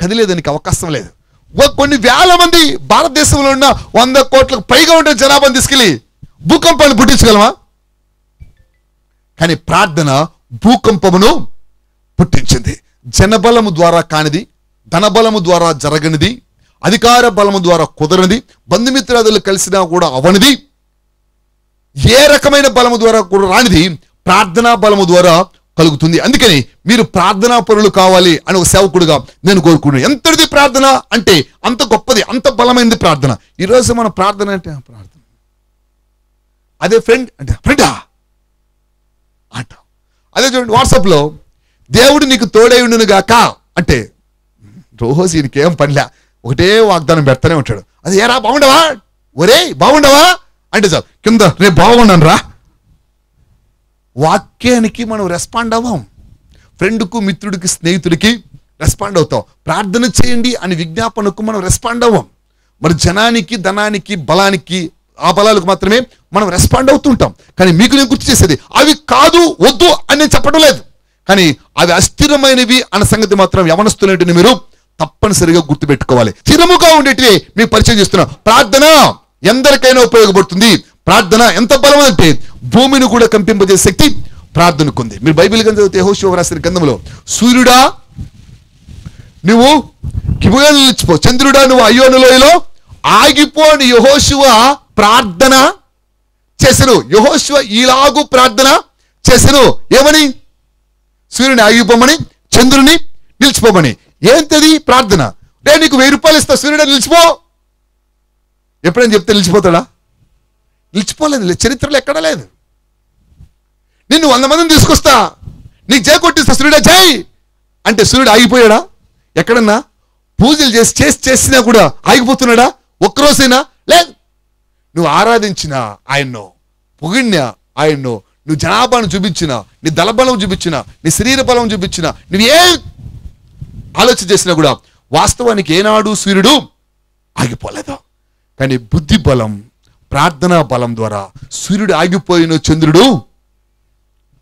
కదిలేదానికి అవకాశం లేదు. ఓ కొన్ని వేల మంది భారతదేశంలో ఉన్న వంద కోట్లకు పైగా ఉండే జనాభాను తీసుకెళ్ళి భూకంపాన్ని పుట్టించగలమా? కానీ ప్రార్థన భూకంపమును పుట్టించింది. జనబలము ద్వారా కానిది ధనబలము ద్వారా జరగనిది అధికార బలము ద్వారా కుదరనిది. బంధుమిత్రాదులు కలిసినా కూడా అవనిది. ఏ రకమైన బలము ద్వారా కూడా రానిది. ప్రార్థనా బలము ద్వారా కలుగుతుంది. అందుకని మీరు ప్రార్థనా పరులు కావాలి అని ఒక సేవకుడుగా నేను కోరుకున్నాను ఎంతటిది ప్రార్థన అంటే అంత గొప్పది అంత బలమైనది ప్రార్థన. ఈరోజు మన ప్రార్థన అంటే ప్రార్థన. అదే ఫ్రెండ్ అంటే ఫ్రెండా? అంట అదే చూడండి వాట్సాప్లో దేవుడు నీకు తోడై ఉండును గాక అంటే రోజు ఈయనకి ఏం పనిలే. ఒకటే వాగ్దానం పెడతానే ఉంటాడు. అది ఏరా బాగుండవా? ఒరే బాగుండవా? అంటే సార్ కింద రేపు బాగుండను రా వాక్యానికి మనం రెస్పాండ్ అవ్వం. ఫ్రెండ్కు మిత్రుడికి స్నేహితుడికి రెస్పాండ్ అవుతాం. ప్రార్థన చేయండి అని విజ్ఞాపనకు మనం రెస్పాండ్ అవ్వం. మరి జనానికి ధనానికి బలానికి ఆ బలాలకు మాత్రమే మనం రెస్పాండ్ అవుతుంటాం. కానీ మీకు నేను గుర్తు చేసేది అవి కాదు వద్దు అని నేను చెప్పడం లేదు. కానీ అవి అస్థిరమైనవి అన్న సంగతి మాత్రం యవనస్తున్నట్టుని మీరు తప్పనిసరిగా గుర్తుపెట్టుకోవాలి. స్థిరముగా ఉండేటివి మీకు పరిచయం చేస్తున్నా. ప్రార్థన ఎందరికైనా ఉపయోగపడుతుంది. ప్రార్థన ఎంత బలం అంటే భూమిని కూడా కంపింపజేసే శక్తి ప్రార్థనకు ఉంది మీరు బైబిల్ గ్రంథం తేహోశివ రాసిన గ్రంథంలో సూర్యుడా నువ్వు కిబుగా నిలిచిపో. చంద్రుడా నువ్వు అయ్యోను ఆగిపోని ఆగిపో యహోశివ ప్రార్థన చేసను. యహోశివ ఈలాగు ప్రార్థన చేసను. ఏమని? సూర్యుని ఆగిపోమని చంద్రుని నిలిచిపోమని. ఏంటది? ప్రార్థన. రే నీకు వెయ్యి రూపాయలు ఇస్తా సూర్యుడు నిలిచిపో. ఎప్పుడైనా చెప్తే నిలిచిపోతాడా? నిలిచిపోలేదు లే- చరిత్రలో ఎక్కడా లేదు. నిన్ను వంద మందిని తీసుకొస్తా. నీకు జై కొట్టిస్తా సూర్యుడా జై. అంటే సూర్యుడు ఆగిపోయాడా? ఎక్కడన్నా? పూజలు చేసి చేసి చేసినా కూడా ఆగిపోతున్నాడా? ఒక్కరోజైనా? లేదు. నువ్వు ఆరాధించిన ఆయన్ను పొగిడిన ఆయన్ను నువ్వు జనాభాను చూపించిన నీ దళబలం చూపించిన నీ శరీర బలం చూపించిన నువ్వు ఏ ఆలోచన చేసినా కూడా వాస్తవానికి ఏనాడు సూర్యుడు ఆగిపోలేదు. కానీ బుద్ధి బలం ప్రార్థనా బలం ద్వారా సూర్యుడు ఆగిపోయిన చంద్రుడు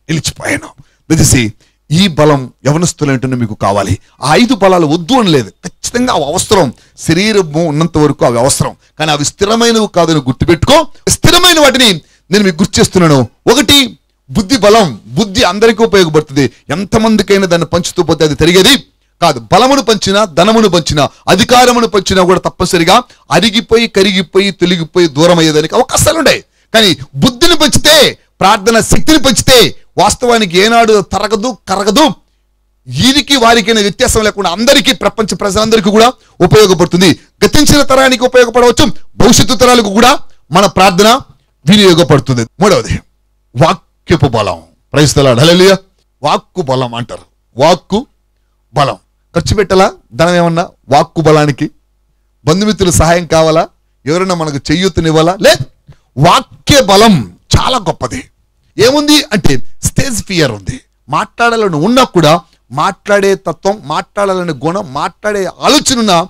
నిలిచిపోయాను. దయచేసి ఈ బలం యవనస్తులంటేనే మీకు కావాలి. ఆ ఐదు బలాలు వద్దు అని లేదు. ఖచ్చితంగా అవి అవసరం. శరీరము ఉన్నంత వరకు అవి అవసరం. కానీ అవి స్థిరమైనవి కాదని గుర్తుపెట్టుకో. స్థిరమైన వాటిని నేను మీకు గుర్తు చేస్తున్నాను. ఒకటి బుద్ధి బలం. బుద్ధి అందరికీ ఉపయోగపడుతుంది. ఎంతమందికైనా దాన్ని పంచుతూ పోతే అది తిరిగేది కాదు బలమును పంచినా ధనమును పంచినా అధికారమును పంచినా కూడా తప్పనిసరిగా అరిగిపోయి కరిగిపోయి తొలగిపోయి దూరం అయ్యేదానికి అవకాశాలు ఉన్నాయి కానీ బుద్ధిని పంచితే ప్రార్థన శక్తిని పంచితే వాస్తవానికి ఏనాడు తరగదు కరగదు. వీరికి వారికైనా వ్యత్యాసం లేకుండా అందరికీ ప్రపంచ ప్రజలందరికీ కూడా ఉపయోగపడుతుంది. గతించిన తరానికి ఉపయోగపడవచ్చు భవిష్యత్తు తరాలకు కూడా మన ప్రార్థన వినియోగపడుతుంది. మూడవది వాక్యపు బలం. ప్రయత్నాలు హల్లెలూయా. వాక్కు బలం అంటారు. వాక్కు బలం. ఖర్చు పెట్టాలా? ధనం ఏమన్నా? వాక్కు బలానికి? బంధుమిత్రుల సహాయం కావాలా? ఎవరైనా మనకు చెయ్యూతనివ్వాలా లేదు. వాక్య బలం చాలా గొప్పది. ఏముంది అంటే స్టేజ్ ఫియర్ ఉంది. మాట్లాడాలని ఉన్నా కూడా మాట్లాడే తత్వం మాట్లాడాలని గుణం మాట్లాడే ఆలోచన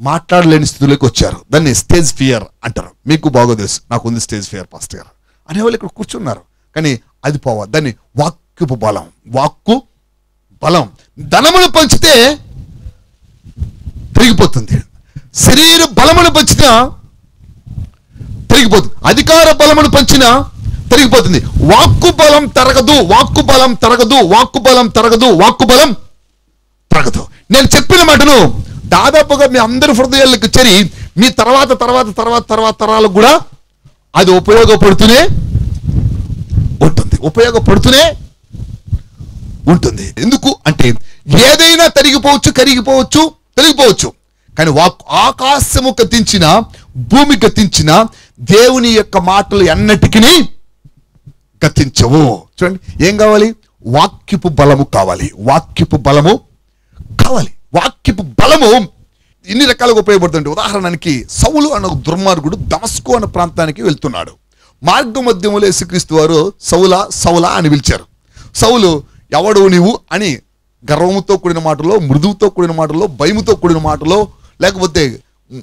మాట్లాడలేని స్థితిలోకి వచ్చారు. దాన్ని స్టేజ్ ఫియర్ అంటారు. మీకు బాగా తెలుసు. నాకు ఉంది స్టేజ్ ఫియర్ పాస్ట్ గారు. అనేవాళ్ళు ఇక్కడ కూర్చున్నారు. కానీ అది పోవా దాన్ని వాక్యపు బలం. వాక్కు బలం. ధనమును పంచితే తిరిగిపోతుంది శరీర బలమును పంచినా తిరిగిపోతుంది అధికార బలమును పంచినా తిరిగిపోతుంది వాక్కు బలం తరగదు వాక్కు బలం తరగదు వాక్కు బలం తరగదు వాక్కు బలం తరగదు. నేను చెప్పిన మాటను దాదాపుగా మీ అందరి హృదయాలకు చెరి మీ తర్వాత తర్వాత తర్వాత తర్వాత తరాలకు కూడా అది ఉపయోగపడుతూనే ఉంటుంది. ఉపయోగపడుతూనే ఉంటుంది. ఎందుకు? అంటే ఏదైనా తరిగిపోవచ్చు కరిగిపోవచ్చు తొలగిపోవచ్చు. కానీ వాక్ ఆకాశము గతించిన భూమి గతించిన దేవుని యొక్క మాటలు ఎన్నటికీ గతించవు. చూడండి ఏం కావాలి? వాక్యపు బలము కావాలి. వాక్యపు బలము కావాలి. వాక్యపు బలము ఇన్ని రకాలుగా ఉపయోగపడుతుంది ఉదాహరణకి సౌలు అన్న దుర్మార్గుడు దమస్కు అన్న ప్రాంతానికి వెళ్తున్నాడు. మార్గ మధ్యములో యేసుక్రీస్తు వారు సౌల సౌల అని పిలిచారు. సౌలు ఎవడు నీవు అని గర్వముతో కూడిన మాటలో మృదువుతో కూడిన మాటలో భయముతో కూడిన మాటలో లేకపోతే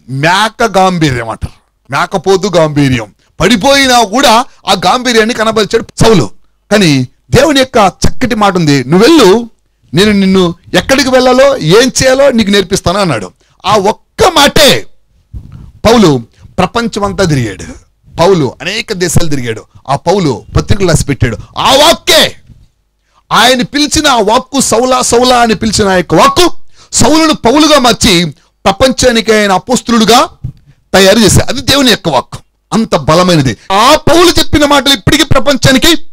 మేక గాంభీర్యం అంటారు. మేకపోతు గాంభీర్యం. పడిపోయినా కూడా ఆ గాంభీర్యాన్ని కనబరిచాడు సౌలు. కానీ దేవుని యొక్క చక్కటి మాట ఉంది. నువ్వు వెళ్ళు నేను నిన్ను ఎక్కడికి వెళ్ళాలో ఏం చేయాలో నీకు నేర్పిస్తాను అన్నాడు. ఆ ఒక్క మాటే పౌలు ప్రపంచమంతా తిరిగాడు. పౌలు అనేక దేశాలు తిరిగాడు. ఆ పౌలు పత్రికలు రాసి పెట్టాడు. ఆ వాక్కే ఆయన పిలిచిన ఆ వాక్కు సౌలా సౌలా అని పిలిచిన ఆ యొక్క వాక్కు సౌలను పౌలుగా మార్చి ప్రపంచానికి ఆయన అపోస్తులుగా తయారు చేశారు. అది దేవుని యొక్క వాక్కు. అంత బలమైనది. ఆ పౌలు చెప్పిన మాటలు ఇప్పటికీ ప్రపంచానికి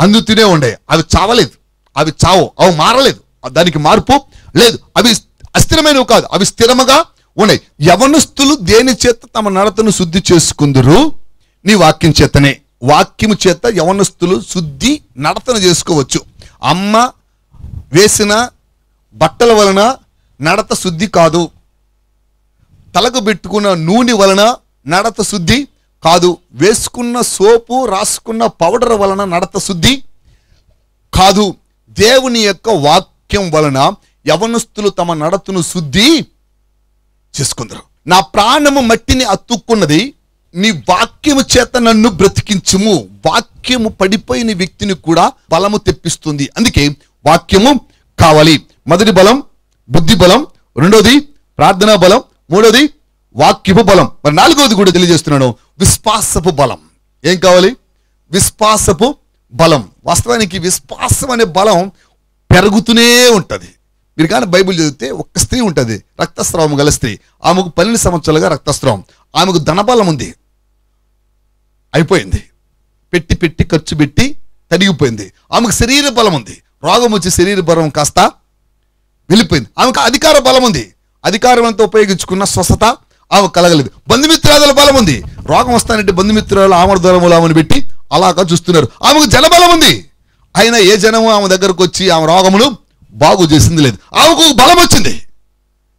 అందుతూనే ఉండే. అవి చావలేదు. అవి చావు. అవి మారలేదు. దానికి మార్పు లేదు. అవి అస్థిరమైనవి కాదు. అవి స్థిరముగా ఉన్నాయి. యవనస్తులు దేని చేత తమ నడతను శుద్ధి చేసుకుందరు? నీ వాక్యం చేతనే. వాక్యము చేత యవనస్తులు శుద్ధి నడతను చేసుకోవచ్చు. అమ్మ వేసిన బట్టల వలన నడత శుద్ధి కాదు. తలకు పెట్టుకున్న నూనె వలన నడత శుద్ధి కాదు. వేసుకున్న సోపు రాసుకున్న పౌడర్ వలన నడత శుద్ధి కాదు. దేవుని యొక్క వాక్యం వలన యవనస్తులు తమ నడతను శుద్ధి చేసుకుందరు. నా ప్రాణము మట్టిని అతుక్కున్నది నీ వాక్యము చేత నన్ను బ్రతికించుము. వాక్యము పడిపోయిన వ్యక్తిని కూడా బలము తెప్పిస్తుంది. అందుకే వాక్యము కావాలి. మొదటి బలం బుద్ధి బలం రెండోది ప్రార్థనా బలం మూడోది వాక్యపు బలం. మరి నాలుగోది కూడా తెలియజేస్తున్నాను. విశ్వాసపు బలం. ఏం కావాలి? విశ్వాసపు బలం. వాస్తవానికి విశ్వాసం అనే బలం పెరుగుతూనే ఉంటుంది. మీరు కానీ బైబిల్ చదివితే ఒక స్త్రీ ఉంటుంది. రక్తస్రావం గల స్త్రీ. ఆమెకు పన్నెండు సంవత్సరాలుగా రక్తస్రావం. ఆమెకు ధనబలం ఉంది. అయిపోయింది. పెట్టి పెట్టి ఖర్చు పెట్టి తడిగిపోయింది. ఆమెకు శరీర బలం ఉంది. రోగం వచ్చి శరీర బలం కాస్త వెళ్ళిపోయింది. ఆమెకు అధికార బలం ఉంది. అధికారం అంతా ఉపయోగించుకున్న స్వస్థత ఆమె కలగలేదు. బంధుమిత్రాదుల బలం ఉంది. రోగం వస్తానంటే బంధుమిత్రాలు ఆమడ దూరములు ఆమెను పెట్టి అలాగా చూస్తున్నారు. ఆమెకు జనబలం ఉంది. అయినా ఏ జనము ఆమె దగ్గరకు వచ్చి ఆమె రోగమును బాగు చేసింది లేదు. ఆమెకు బలం వచ్చింది.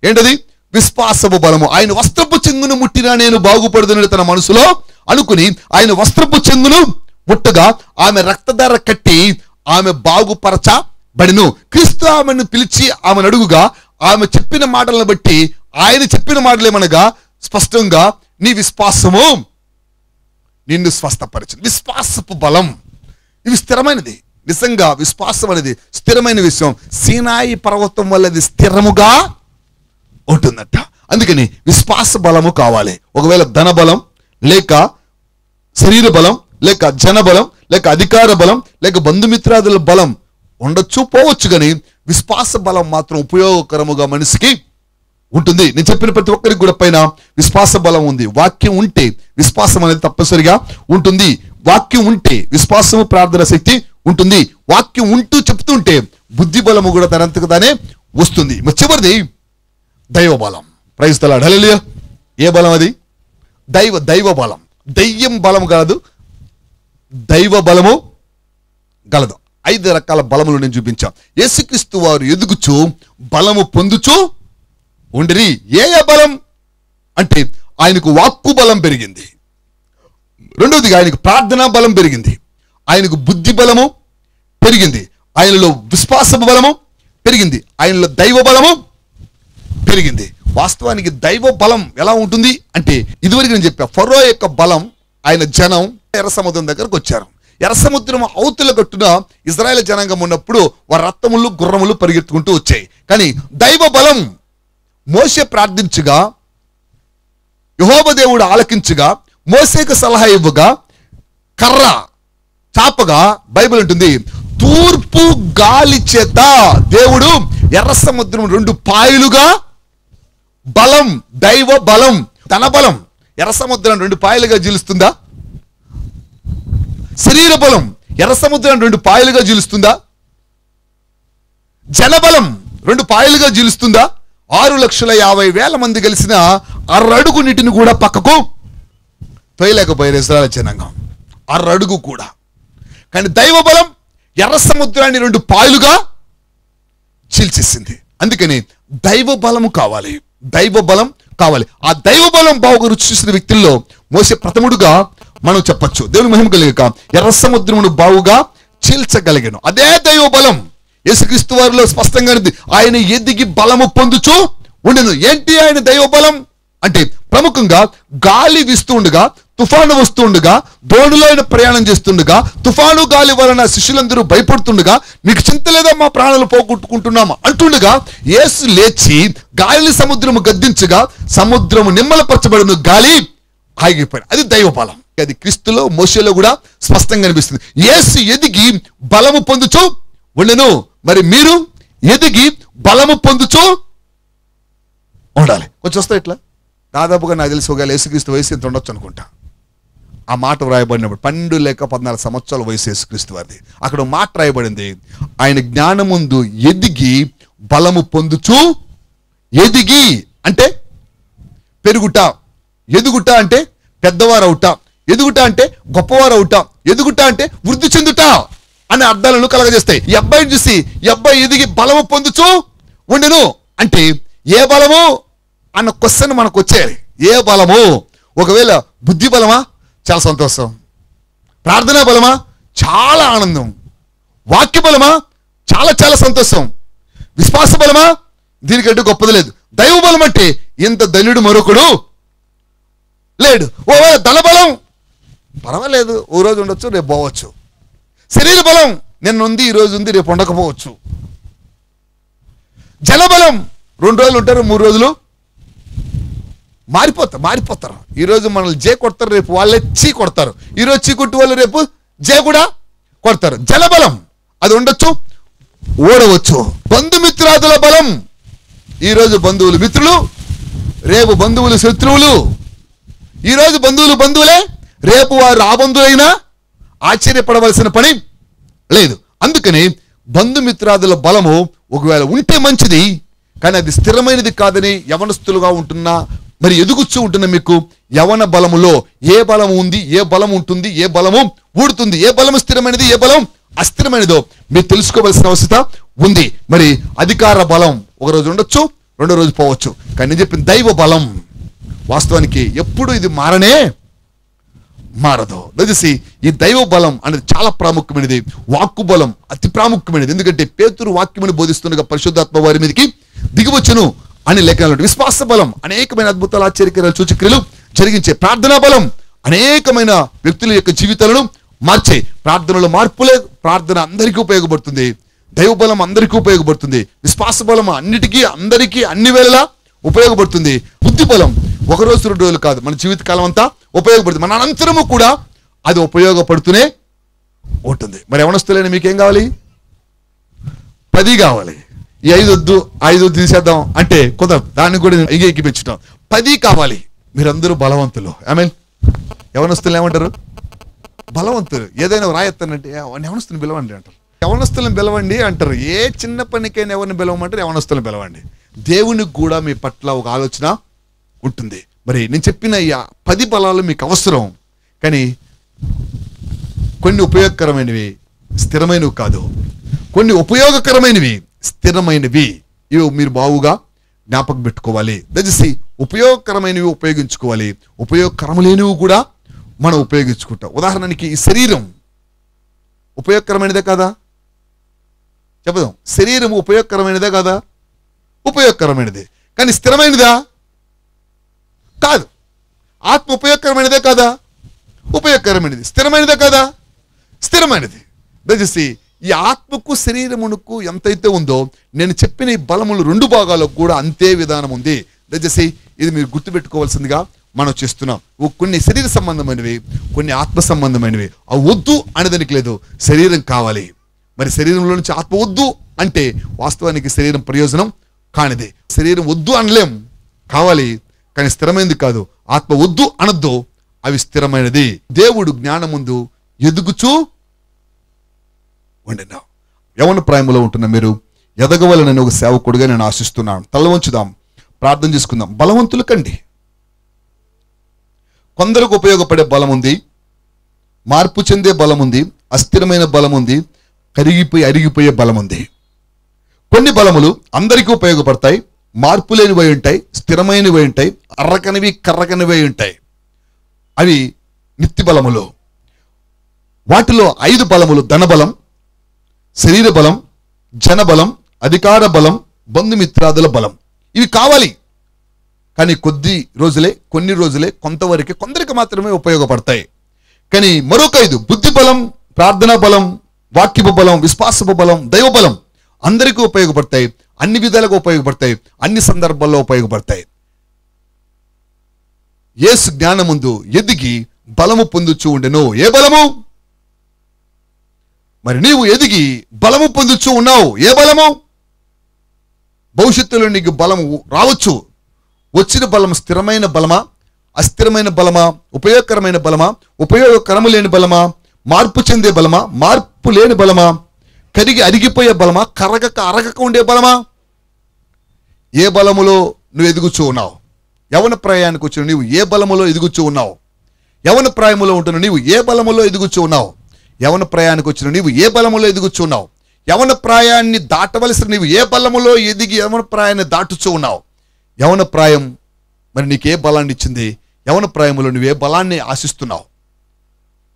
ఏంటది? విశ్వాసపు బలము. ఆయన వస్త్రపు చెంగును ముట్టినా నేను బాగుపడుతున్నది తన మనసులో అనుకుని ఆయన వస్త్రపు చెంగును ముట్టగా ఆమె రక్తధార కట్టి ఆమె బాగుపరచబడిను. క్రీస్తు ఆమెను పిలిచి ఆమెను అడుగుగా ఆమె చెప్పిన మాటలను బట్టి ఆయన చెప్పిన మాటలేమనగా స్పష్టంగా నీ విశ్వాసము నిన్ను స్వస్థపరచు విశ్వాసపు బలం. ఇవి స్థిరమైనది. నిజంగా విశ్వాసం అనేది స్థిరమైన విషయం. సీనాయి పర్వతం వల్ల స్థిరముగా ఉంటుందట. అందుకని విశ్వాస బలము కావాలి. ఒకవేళ ధన బలం లేక శరీర బలం లేక జన బలం లేక అధికార బలం లేక బంధుమిత్రాదుల బలం ఉండొచ్చు పోవచ్చు కానీ విశ్వాస బలం మాత్రం ఉపయోగకరముగా మనిషికి ఉంటుంది. నేను చెప్పిన ప్రతి ఒక్కరికి కూడా పైన విశ్వాస బలం ఉంది. వాక్యం ఉంటే విశ్వాసం అనేది తప్పనిసరిగా ఉంటుంది. వాక్యం ఉంటే విశ్వాసము ప్రార్థన శక్తి ఉంటుంది. వాక్యం ఉంటూ చెప్తుంటే బుద్ధి బలము కూడా తనంతకు తానే వస్తుంది. మరి చివరిది దైవ బలం ప్రైజ్ తలాడు ఏ బలం అది? దైవ దైవ బలం. దయ్యం బలం కాదు దైవ బలము గలదు. ఐదు రకాల బలములు నేను చూపించాం. యేసుక్రీస్తు వారు ఎదుగుచు బలము పొందుచు ఉండిరి. ఏ బలం? అంటే ఆయనకు వాక్కు బలం పెరిగింది. రెండవదిగా ఆయనకు ప్రార్థనా బలం పెరిగింది. ఆయనకు బుద్ధి బలము పెరిగింది. ఆయనలో విశ్వాస బలము పెరిగింది. ఆయనలో దైవ బలము పెరిగింది. వాస్తవానికి దైవ బలం ఎలా ఉంటుంది అంటే ఇదివరకు నేను చెప్పా ఫరో యొక్క బలం ఆయన జనం ఎర్ర సముద్రం దగ్గరకు వచ్చారు. ఎర్ర సముద్రం అవతల గట్టున ఇజ్రాయెల్ జనాంగం ఉన్నప్పుడు వారి రక్తములు గుర్రములు పరిగెత్తుకుంటూ వచ్చాయి. కానీ దైవ బలం మోసే ప్రార్థించగా యహోబదేవుడు ఆలకించగా మోసేకు సలహా ఇవ్వగా కర్ర చాపగా బైబిల్ ఉంటుంది తూర్పు గాలి చేత దేవుడు ఎర్ర సముద్రం రెండు పాయలుగా బలం దైవ బలం తన బలం. ఎర్ర సముద్రం రెండు పాయలుగా జీలుస్తుందా? శరీర బలం ఎర్ర సముద్రం రెండు పాయలుగా జీలుస్తుందా? జనబలం రెండు పాయలుగా జీలుస్తుందా? ఆరు లక్షల యాభై వేల మంది కలిసిన అరడుగు నీటిని కూడా పక్కకు తోయలేకపోయారు ఇజ్రాయల్ జనాంగం. అరడుగు కూడా. కానీ దైవ బలం ఎర్ర సముద్రాన్ని రెండు పాయలుగా చీల్చేసింది. అందుకని దైవ బలము కావాలి. దైవ బలం కావాలి. ఆ దైవ బలం బావుగా రుచి చూసిన వ్యక్తుల్లో మోసే ప్రథముడుగా మనం చెప్పొచ్చు. దేవుని మహిమ కలిగక ఎర్ర సముద్రమును బావుగా చీల్చగలిగాను. అదే దైవ బలం యేసుక్రీస్తు వారిలో స్పష్టంగా ఉంది. ఆయన ఎదిగి బలము పొందుచు ఉండదు ఏంటి ఆయన దైవ బలం అంటే ప్రముఖంగా గాలి వీస్తూ ఉండగా తుఫాను వస్తుండగా ఉండగా ప్రయాణం చేస్తుండగా తుఫాను గాలి వలన శిష్యులందరూ భయపడుతుండగా మీకు చింత లేదా? మా ప్రాణాలు పోగొట్టుకుంటున్నాము? అంటుండగా యేసు లేచి గాలిని సముద్రము గద్దించగా సముద్రము నిమ్మలపరచబడిన గాలి ఆగిపోయాడు అది దైవ బలం అది క్రిస్తులో మోసలో కూడా స్పష్టంగా కనిపిస్తుంది యేసు ఎదిగి బలము పొందుచు ఉండను. మరి మీరు ఎదిగి బలము పొందుచు ఉండాలి. కొంచెం వస్తాయి ఇట్లా? దాదాపుగా నాకు తెలిసి ఒకవేళ యేసుక్రీస్తు వయసు ఎంత ఉండొచ్చు అనుకుంటా. ఆ మాట వ్రాయబడినప్పుడు పన్నెండు లేక పద్నాలుగు సంవత్సరాల వయసు యేసుక్రీస్తు వారిది. అక్కడ మాట రాయబడింది. ఆయన జ్ఞానముందు ఎదిగి బలము పొందుచు ఎదిగి అంటే పెరుగుట. ఎదుగుట అంటే పెద్దవారు అవుట ఎదుగుట అంటే గొప్పవారు అవుట ఎదుగుట అంటే వృద్ధి చెందుట అనే అర్థాలను కలగజేస్తాయి. ఈ అబ్బాయిని చూసి ఈ అబ్బాయి ఎదిగి బలము పొందుచు ఉండెను. అంటే ఏ బలము? అన్న క్వశ్చన్ మనకు వచ్చేది ఏ బలము? ఒకవేళ బుద్ధి బలమా? చాలా సంతోషం. ప్రార్థనా బలమా? చాలా ఆనందం. వాక్య బలమా? చాలా చాలా సంతోషం. విశ్వాస బలమా? దీనికంటే గొప్పది లేదు. దైవ బలం అంటే ఇంత ధనుడు మరొకడు లేడు. ఓ ధనబలం పర్వాలేదు ఓ రోజు ఉండొచ్చు రేపు పోవచ్చు. శరీర బలం? నిన్న ఉంది ఈ రోజు ఉంది రేపు ఉండకపోవచ్చు. జలబలం రెండు రోజులు ఉంటారు మూడు రోజులు. మారిపోతారు మారిపోతారు. ఈ రోజు మనల్ని జే కొడతారు రేపు వాళ్ళే చీ కొడతారు. ఈ రోజు చీ కొట్టు వాళ్ళు రేపు జే కూడా కొడతారు. జలబలం అది ఉండొచ్చు ఓడవచ్చు. బంధుమిత్రాదుల బలం. ఈ రోజు బంధువులు మిత్రులు రేపు బంధువులు శత్రువులు. ఈ రోజు బంధువులు బంధువులే రేపు వారు ఆ బంధువులైనా ఆశ్చర్యపడవలసిన పని లేదు. అందుకని బంధుమిత్రాదుల బలము ఒకవేళ ఉంటే మంచిది కానీ అది స్థిరమైనది కాదని యవనస్తులుగా ఉంటున్నా మరి ఎదుగుచ్చు ఉంటున్న మీకు యవన బలములో ఏ బలం ఉంది ఏ బలం ఉంటుంది ఏ బలము ఊడుతుంది ఏ బలము స్థిరమైనది ఏ బలం అస్థిరమైనదో మీరు తెలుసుకోవాల్సిన అవసరత ఉంది. మరి అధికార బలం ఒక రోజు ఉండొచ్చు రెండో రోజు పోవచ్చు. కానీ నేను చెప్పిన దైవ బలం వాస్తవానికి ఎప్పుడు ఇది మారనే మారదు. దయచేసి ఈ దైవ బలం అనేది చాలా ప్రాముఖ్యమైనది. వాక్కు బలం అతి ప్రాముఖ్యమైనది. ఎందుకంటే పేతురు వాక్యమని బోధిస్తుండగా పరిశుద్ధాత్మ వారి మీదకి దిగివచ్చును అని లేఖనాలు విశ్వాస బలం అనేకమైన అద్భుతాలు ఆశ్చర్యకరాలు సూచక్రియలు జరిగించే ప్రార్థనా బలం అనేకమైన వ్యక్తుల యొక్క జీవితాలను మార్చే ప్రార్థనలో మార్పులే ప్రార్థన అందరికీ ఉపయోగపడుతుంది. దైవ బలం అందరికీ ఉపయోగపడుతుంది. విశ్వాస బలం అన్నిటికీ అందరికీ అన్ని వేళలా ఉపయోగపడుతుంది. బుద్ధి బలం ఒక రోజు రెండు రోజులు కాదు మన జీవితకాలం అంతా ఉపయోగపడుతుంది. మన అనంతరము కూడా అది ఉపయోగపడుతూనే ఉంటుంది. మరి ఎవనొస్తులేని మీకేం కావాలి? పది కావాలి. ఈ ఐదు వద్దు ఐదు వద్దు తీసేద్దాం అంటే కొంత దాన్ని కూడా ఎగి ఎక్కిపించడం పది కావాలి. మీరందరూ బలవంతులు. ఐ మీన్ యవనస్తులు ఏమంటారు? బలవంతులు. ఏదైనా రాయత్తానంటే యవనస్తుని పిలవండి అంటారు. యవనస్తులను పిలవండి అంటారు. ఏ చిన్న పనికైనా ఎవరిని పిలవమంటారు? యవనస్తులను పిలవండి. దేవునికి కూడా మీ పట్ల ఒక ఆలోచన ఉంటుంది. మరి నేను చెప్పిన ఈ పది బలాలు మీకు అవసరం. కానీ కొన్ని ఉపయోగకరమైనవి స్థిరమైనవి కాదు. కొన్ని ఉపయోగకరమైనవి. స్థిరమైనవి. ఇవి మీరు బావుగా జ్ఞాపకం పెట్టుకోవాలి. దయచేసి ఉపయోగకరమైనవి ఉపయోగించుకోవాలి. ఉపయోగకరం లేనివి కూడా మనం ఉపయోగించుకుంటాం. ఉదాహరణకి ఈ శరీరం ఉపయోగకరమైనదే కదా? చెప్పదాం. శరీరం ఉపయోగకరమైనదే కదా? ఉపయోగకరమైనదే. కానీ స్థిరమైనదా? కాదు. ఆత్మ ఉపయోగకరమైనదే కదా? ఉపయోగకరమైనది. స్థిరమైనదే కదా? స్థిరమైనది. దయచేసి ఈ ఆత్మకు శరీరమునకు ఎంతైతే ఉందో నేను చెప్పిన ఈ బలములు రెండు భాగాలకు కూడా అంతే విధానం ఉంది. దయచేసి ఇది మీరు గుర్తుపెట్టుకోవాల్సిందిగా మనం చేస్తున్నాం. ఓ కొన్ని శరీర సంబంధమైనవి కొన్ని ఆత్మ సంబంధమైనవి. అవి వద్దు అనేదానికి లేదు శరీరం కావాలి. మరి శరీరంలో నుంచి ఆత్మ వద్దు అంటే వాస్తవానికి శరీరం ప్రయోజనం కానిది. శరీరం వద్దు అనలేం కావాలి కానీ స్థిరమైనది కాదు. ఆత్మ వద్దు అనద్దు అవి స్థిరమైనది. దేవుడు జ్ఞానం ముందు ఎదుగుచూ ఉండినా యవన ప్రాయములో ఉంటున్న మీరు ఎదగవలనని ఒక సేవకుడిగా నేను ఆశిస్తున్నాను. తల వంచుదాం ప్రార్థన చేసుకుందాం. బలవంతులు కండి. కొందరికి ఉపయోగపడే బలం ఉంది. మార్పు చెందే బలం ఉంది. అస్థిరమైన బలం ఉంది. కరిగిపోయి అరిగిపోయే బలం ఉంది. కొన్ని బలములు అందరికీ ఉపయోగపడతాయి. మార్పు లేనివై ఉంటాయి. స్థిరమైనవి ఉంటాయి. అర్రకనివి కర్రకనివి ఉంటాయి. అవి నిత్య బలములు. వాటిలో ఐదు బలములు ధనబలం శరీర బలం జనబలం అధికార బలం బంధుమిత్రాదుల బలం. ఇవి కావాలి. కానీ కొద్ది రోజులే కొన్ని రోజులే కొంతవరకే కొందరికి మాత్రమే ఉపయోగపడతాయి. కానీ మరొక ఐదు బుద్ధి బలం ప్రార్థనా బలం వాక్యపు బలం విశ్వాసపు బలం దైవ బలం అందరికీ ఉపయోగపడతాయి. అన్ని విధాలుగా ఉపయోగపడతాయి. అన్ని సందర్భాల్లో ఉపయోగపడతాయి. యేసు జ్ఞానముందు ఎదిగి బలము పొందుచూ ఉండెను. ఏ బలము? మరి నీవు ఎదిగి బలము పొందుచూ ఉన్నావు. ఏ బలము? భవిష్యత్తులో నీకు బలము రావచ్చు. వచ్చిన బలం స్థిరమైన బలమా? అస్థిరమైన బలమా? ఉపయోగకరమైన బలమా? ఉపయోగకరము లేని బలమా? మార్పు చెందే బలమా? మార్పు లేని బలమా? కరిగి అరిగిపోయే బలమా? కరగక అరగక ఉండే బలమా? ఏ బలములో నువ్వు ఎదుగుచూ ఉన్నావు? యవన ప్రాయానికి వచ్చిన నీవు ఏ బలములో ఎదుగుచూ ఉన్నావు? యవన ప్రాయములో ఉంటున్న నీవు ఏ బలములో ఎదుగుచూ ఉన్నావు? యవన ప్రయాణికి వచ్చిన నీవు ఏ బలములో ఎదుగుచున్నావు? యవన ప్రాయాన్ని దాటవలసిన నీవు ఏ బలములో ఎదిగి యవన ప్రాయాన్ని దాటుచూ ఉన్నావు యవన ప్రాయం మరి నీకే బలాన్ని ఇచ్చింది? యవన ప్రాయములో నువ్వే బలాన్ని ఆశిస్తున్నావు?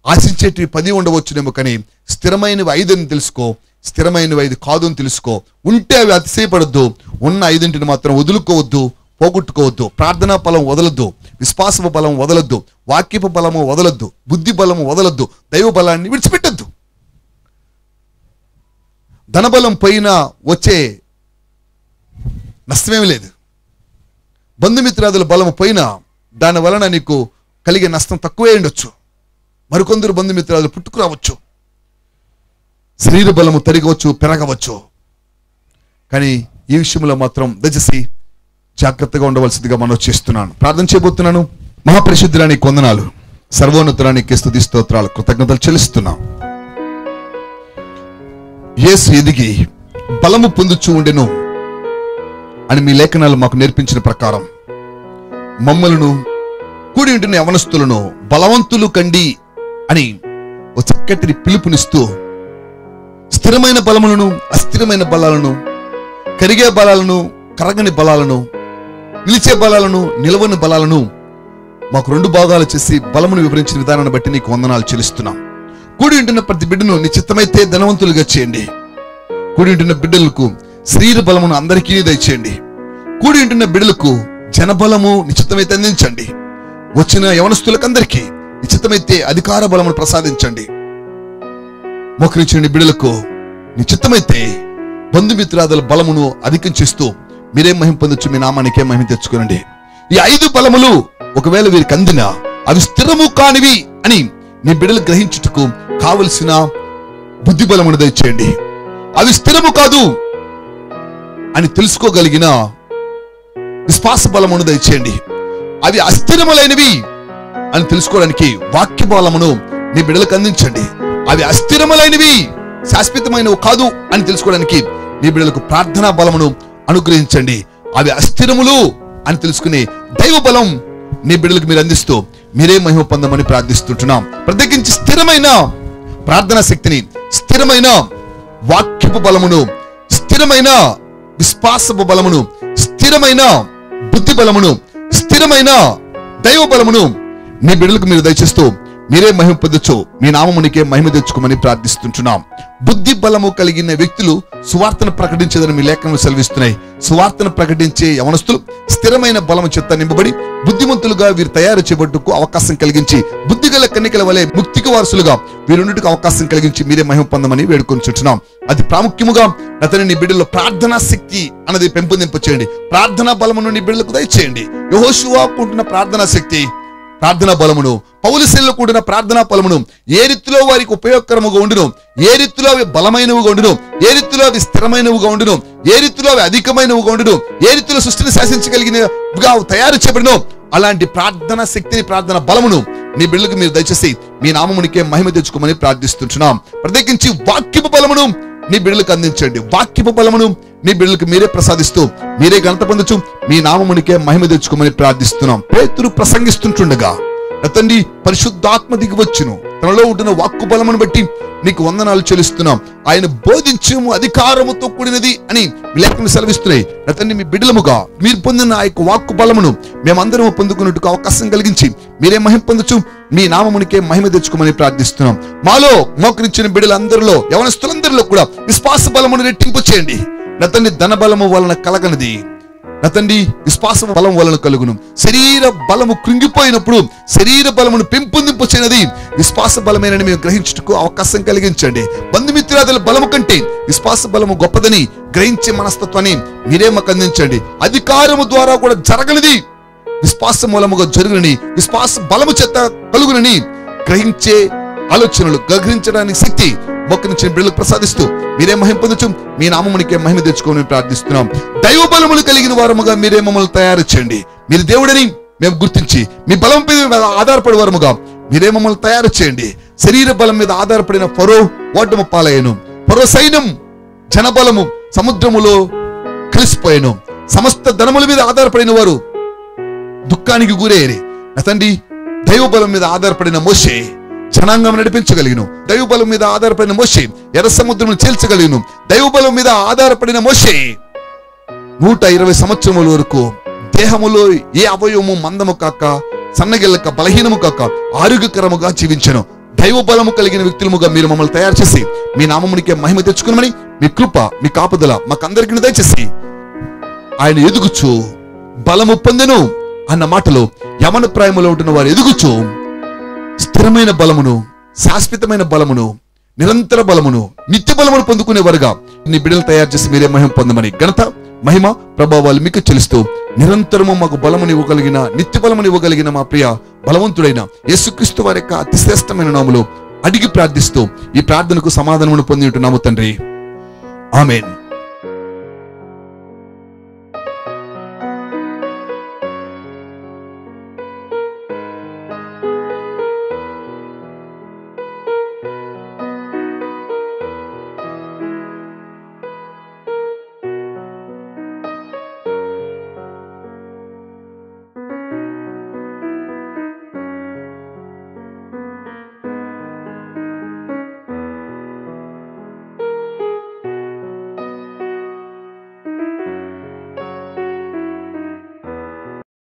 ఆశించేటివి పది ఉండవచ్చునేమో కానీ స్థిరమైనవి ఐదని తెలుసుకో స్థిరమైనవి ఐదు కాదు అని తెలుసుకో. ఉంటే అవి అతిశయపడద్దు ఉన్న ఐదింటిని మాత్రం వదులుకోవద్దు. పోగొట్టుకోవద్దు. ప్రార్థనా బలం వదలొద్దు. విశ్వాసపు బలం వదలొద్దు. వాక్యపు బలము వదలొద్దు. బుద్ధి బలము వదలొద్దు. దైవ బలాన్ని విడిచిపెట్టద్దు. ధనబలం పైన వచ్చే నష్టమేమి లేదు. బంధుమిత్రాదుల బలం పైన దాని వలన నీకు కలిగే నష్టం తక్కువే ఉండొచ్చు. మరికొందరు బంధుమిత్రాదులు పుట్టుకురావచ్చు. శరీర బలము తరిగవచ్చు పెరగవచ్చు. కానీ ఈ విషయంలో మాత్రం దయచేసి జాగ్రత్తగా ఉండవలసిందిగా మనం చేస్తున్నాను. ప్రార్థన చేయబోతున్నాను. మహాపరిశుద్ధురానికి కొందనాలు. సర్వోన్నతురానికి స్థుతి స్తోత్రాలు కృతజ్ఞతలు చెల్లిస్తున్నాం. యేసు ఎదిగి బలము పొందుచు ఉండెను అని మీ లేఖనాలు మాకు నేర్పించిన ప్రకారం మమ్మలను కూడి ఉంటున్న యవనస్తులను బలవంతులు కండి అని ఒక చక్కటి పిలుపునిస్తూ స్థిరమైన బలములను అస్థిరమైన బలాలను కరిగే బలాలను కరగని బలాలను నిలిచే బలాలను నిలవని బలాలను మాకు రెండు భాగాలు చేసి బలమును వివరించిన విధానాన్ని బట్టి నీకు వందనాలు చెల్లిస్తున్నాం. కూడి ఉంటున్న ప్రతి బిడ్డను నిశ్చితమైతే ధనవంతులుగా చేయండి. కూడి ఉంటున్న బిడ్డలకు శరీర బలమును అందరికీ దయచేయండి. కూడి ఉంటున్న బిడ్డలకు జనబలము నిశ్చితమైతే అందించండి. వచ్చిన యవనస్తులకందరికీ నిశ్చితమైతే అధికార బలమును ప్రసాదించండి. మోకరించిన బిడ్డలకు నిశ్చితమైతే బంధుమిత్రాదుల బలమును అధికం చేస్తూ మీరేం మహిమ పొందొచ్చు మీ నామానికే మహిమ తెచ్చుకోనండి. ఈ ఐదు బలములు ఒకవేళ వీరికి అందిన అవి స్థిరము కానివి అని నీ బిడ్డలు గ్రహించుటకు కావలసిన బుద్ధి బలమును దయచేయండి. అవి స్థిరము కాదు అని తెలుసుకోగలిగిన విశ్వాస బలమును దయచేయండి. అవి అస్థిరములైనవి అని తెలుసుకోవడానికి వాక్య బలమును నీ బిడ్డలకు అందించండి. అవి అస్థిరములైనవి శాశ్వతమైనవి కాదు అని తెలుసుకోవడానికి నీ బిడ్డలకు ప్రార్థనా బలమును అనుగ్రహించండి. అవి అస్థిరములు అని తెలుసుకుని దైవ బలం నీ బిడ్డలకు మీరు అందిస్తూ మీరే మహిమ పొందమని ప్రార్థిస్తుంటున్నాం. ప్రత్యేకించి స్థిరమైన ప్రార్థనా శక్తిని స్థిరమైన వాక్యపు బలమును స్థిరమైన విశ్వాసపు బలమును స్థిరమైన బుద్ధి బలమును స్థిరమైన దైవ బలమును మీ బిడ్డలకు మీరు దయచేస్తూ మీరే మహిమ పొందొచ్చు మీ నామమునికే మహిమ తెచ్చుకోమని ప్రార్థిస్తుంటున్నాం. బుద్ధి బలము కలిగిన వ్యక్తులు సువార్తను ప్రకటించేదని మీ లేఖనం సెలవిస్తున్నాయి. సువార్తను ప్రకటించే యవనస్తులు స్థిరమైన బలము చెత్త నింపబడి బుద్ధిమంతులుగా వీరు తయారు చేయబట్టుకు అవకాశం కలిగించి బుద్ధిగల కన్నికల వలె ముక్తికి వారసులుగా వీరున్నిటికి అవకాశం కలిగించి మీరే మహిమ పొందమని వేడుకొనిచుంటున్నాం అది ప్రాముఖ్యముగా అతని నీ బిడ్డలో ప్రార్థనా శక్తి అన్నది పెంపొందింపచేయండి. ప్రార్థనా బలమును నీ బిడ్డలకు దయచేయండి. యహోశివాకుంటున్న ప్రార్థనా శక్తి ప్రార్థన బలమును. పౌలిశల్లో కూడిన ప్రార్థనా బలమును. ఏ రీతిలో వారికి ఉపయోగకరముగా ఉండును? ఏ రీతిలో అవి బలమైనవిగా ఉండును? ఏ రీతిలో అవి స్థిరమైనవిగా ఉండును? ఏ రీతిలో అవి అధికమైనవిగా ఉండును? ఏ రీతిలో సృష్టిని శాసించగలిగినవిగా తయారు చేయబడినో? అలాంటి ప్రార్థన శక్తిని ప్రార్థన బలమును నీ బిడ్డలకు మీరు దయచేసి మీ నామమునికే మహిమ తెచ్చుకోమని ప్రార్థిస్తుంటున్నాం. ప్రత్యేకించి వాక్యపు బలమును నీ బిడ్డలకు అందించండి. వాక్యపు బలమును నీ బిడ్డలకు మీరే ప్రసాదిస్తూ మీరే ఘనత పొందొచ్చు మీ నామమునికే మహిమ తెచ్చుకోమని ప్రార్థిస్తున్నాం. పేతురు ప్రసంగిస్తుంటుండగా నా తండ్రి పరిశుద్ధాత్మ దిగివచ్చును తనలో ఉంటున్న వాక్కు బలమును బట్టి నీకు వందనాలు చెల్లిస్తున్నాం. ఆయన బోధించము అధికారముతో కూడినది అని లేఖను సెలవిస్తున్నాయి. నా తండ్రి మీ బిడ్డలముగా మీరు పొందిన ఆ యొక్క వాక్కు బలమును మేమందరము పొందుకున్నట్టుకు అవకాశం కలిగించి మీరే మహిమ పొందొచ్చు మీ నామమునికే మహిమ తెచ్చుకోమని ప్రార్థిస్తున్నాం. మాలో మోకరించిన బిడ్డలందరిలో యవనస్తులందరిలో కూడా విశ్వాస బలమును రెట్టింపు చేయండి నా తండ్రి ధన బలము వలన కలగనది. నా తండ్రి విశ్వాస బలం వలన కలుగును. శరీర బలము కృంగిపోయినప్పుడు శరీర బలమును పెంపొందింపచేయనది. విశ్వాస బలమేనని మేము గ్రహించుటకు అవకాశం కలిగించండి. బంధుమిత్రాదుల బలము కంటే విశ్వాస బలము గొప్పదని గ్రహించే మనస్తత్వాన్ని మీరే మాకు అందించండి. అధికారము ద్వారా కూడా జరగనిది. విశ్వాస మూలముగా జరుగునని విశ్వాస బలము చేత కలుగునని గ్రహించే ఆలోచనలు గ్రహించడానికి శక్తి మొక్కనిచ్చిన బిడ్డలకు ప్రసాదిస్తూ మీరే మహిమ పొందొచ్చు మీ నామమునికే మహిమ తెచ్చుకోమని ప్రార్థిస్తున్నాం. దైవ బలములు కలిగిన వారముగా మీరే మమ్మల్ని తయారు చేయండి. మీరు దేవుడని మేము గుర్తించి మీ బలం మీద ఆధారపడే వారముగా మీరే మమ్మల్ని తయారు చేయండి. శరీర బలం మీద ఆధారపడిన ఫరో ఓటము పాలయ్యను. ఫరో సైన్యం జనబలము సముద్రములో కలిసిపోయాను. సమస్త ధనముల మీద ఆధారపడిన వారు దుఃఖానికి గురయ్యారు. తండ్రి దైవ బలం మీద ఆధారపడిన మోషే జనాంగం నడిపించగలిగిను. దైవబలం మీద ఆధారపడిన మోషే ఎర్ర సముద్రం చేల్చగలిగిను. దైవబలం మీద ఆధారపడిన మోషే నూట ఇరవై సంవత్సరముల వరకు దేహములో ఏ అవయవము మందము కాక సన్నగిల్లక బలహీనము కాక ఆరోగ్యకరముగా జీవించను. దైవ బలము కలిగిన వ్యక్తులముగా మీరు మమ్మల్ని తయారు చేసి మీ నామమునికే మహిమ తెచ్చుకునమని మీ కృప మీ కాపుదల మాకందరికీ దయచేసి ఆయన ఎదుగుచు బలము పొందెను అన్న మాటలో యమన ప్రాయములో ఉంటున్న వారు ఎదుగుచు. స్థిరమైన బలమును శాశ్వతమైన బలమును నిరంతర బలమును నిత్య బలమును పొందుకునేవారుగా. నీ బిడ్డలు తయారు చేసి మీరే మహిమ పొందమని ఘనత మహిమ ప్రభావాలు మీకు చెలుస్తూ నిరంతరము మాకు బలముని ఇవ్వగలిగిన నిత్య బలముని ఇవ్వగలిగిన మా ప్రియ బలవంతుడైన యేసుక్రీస్తు వారి యొక్క అతి శ్రేష్టమైన అడిగి ప్రార్థిస్తూ ఈ ప్రార్థనకు సమాధానమును పొంది ఉంటున్నాము తండ్రి. ఆమెన్.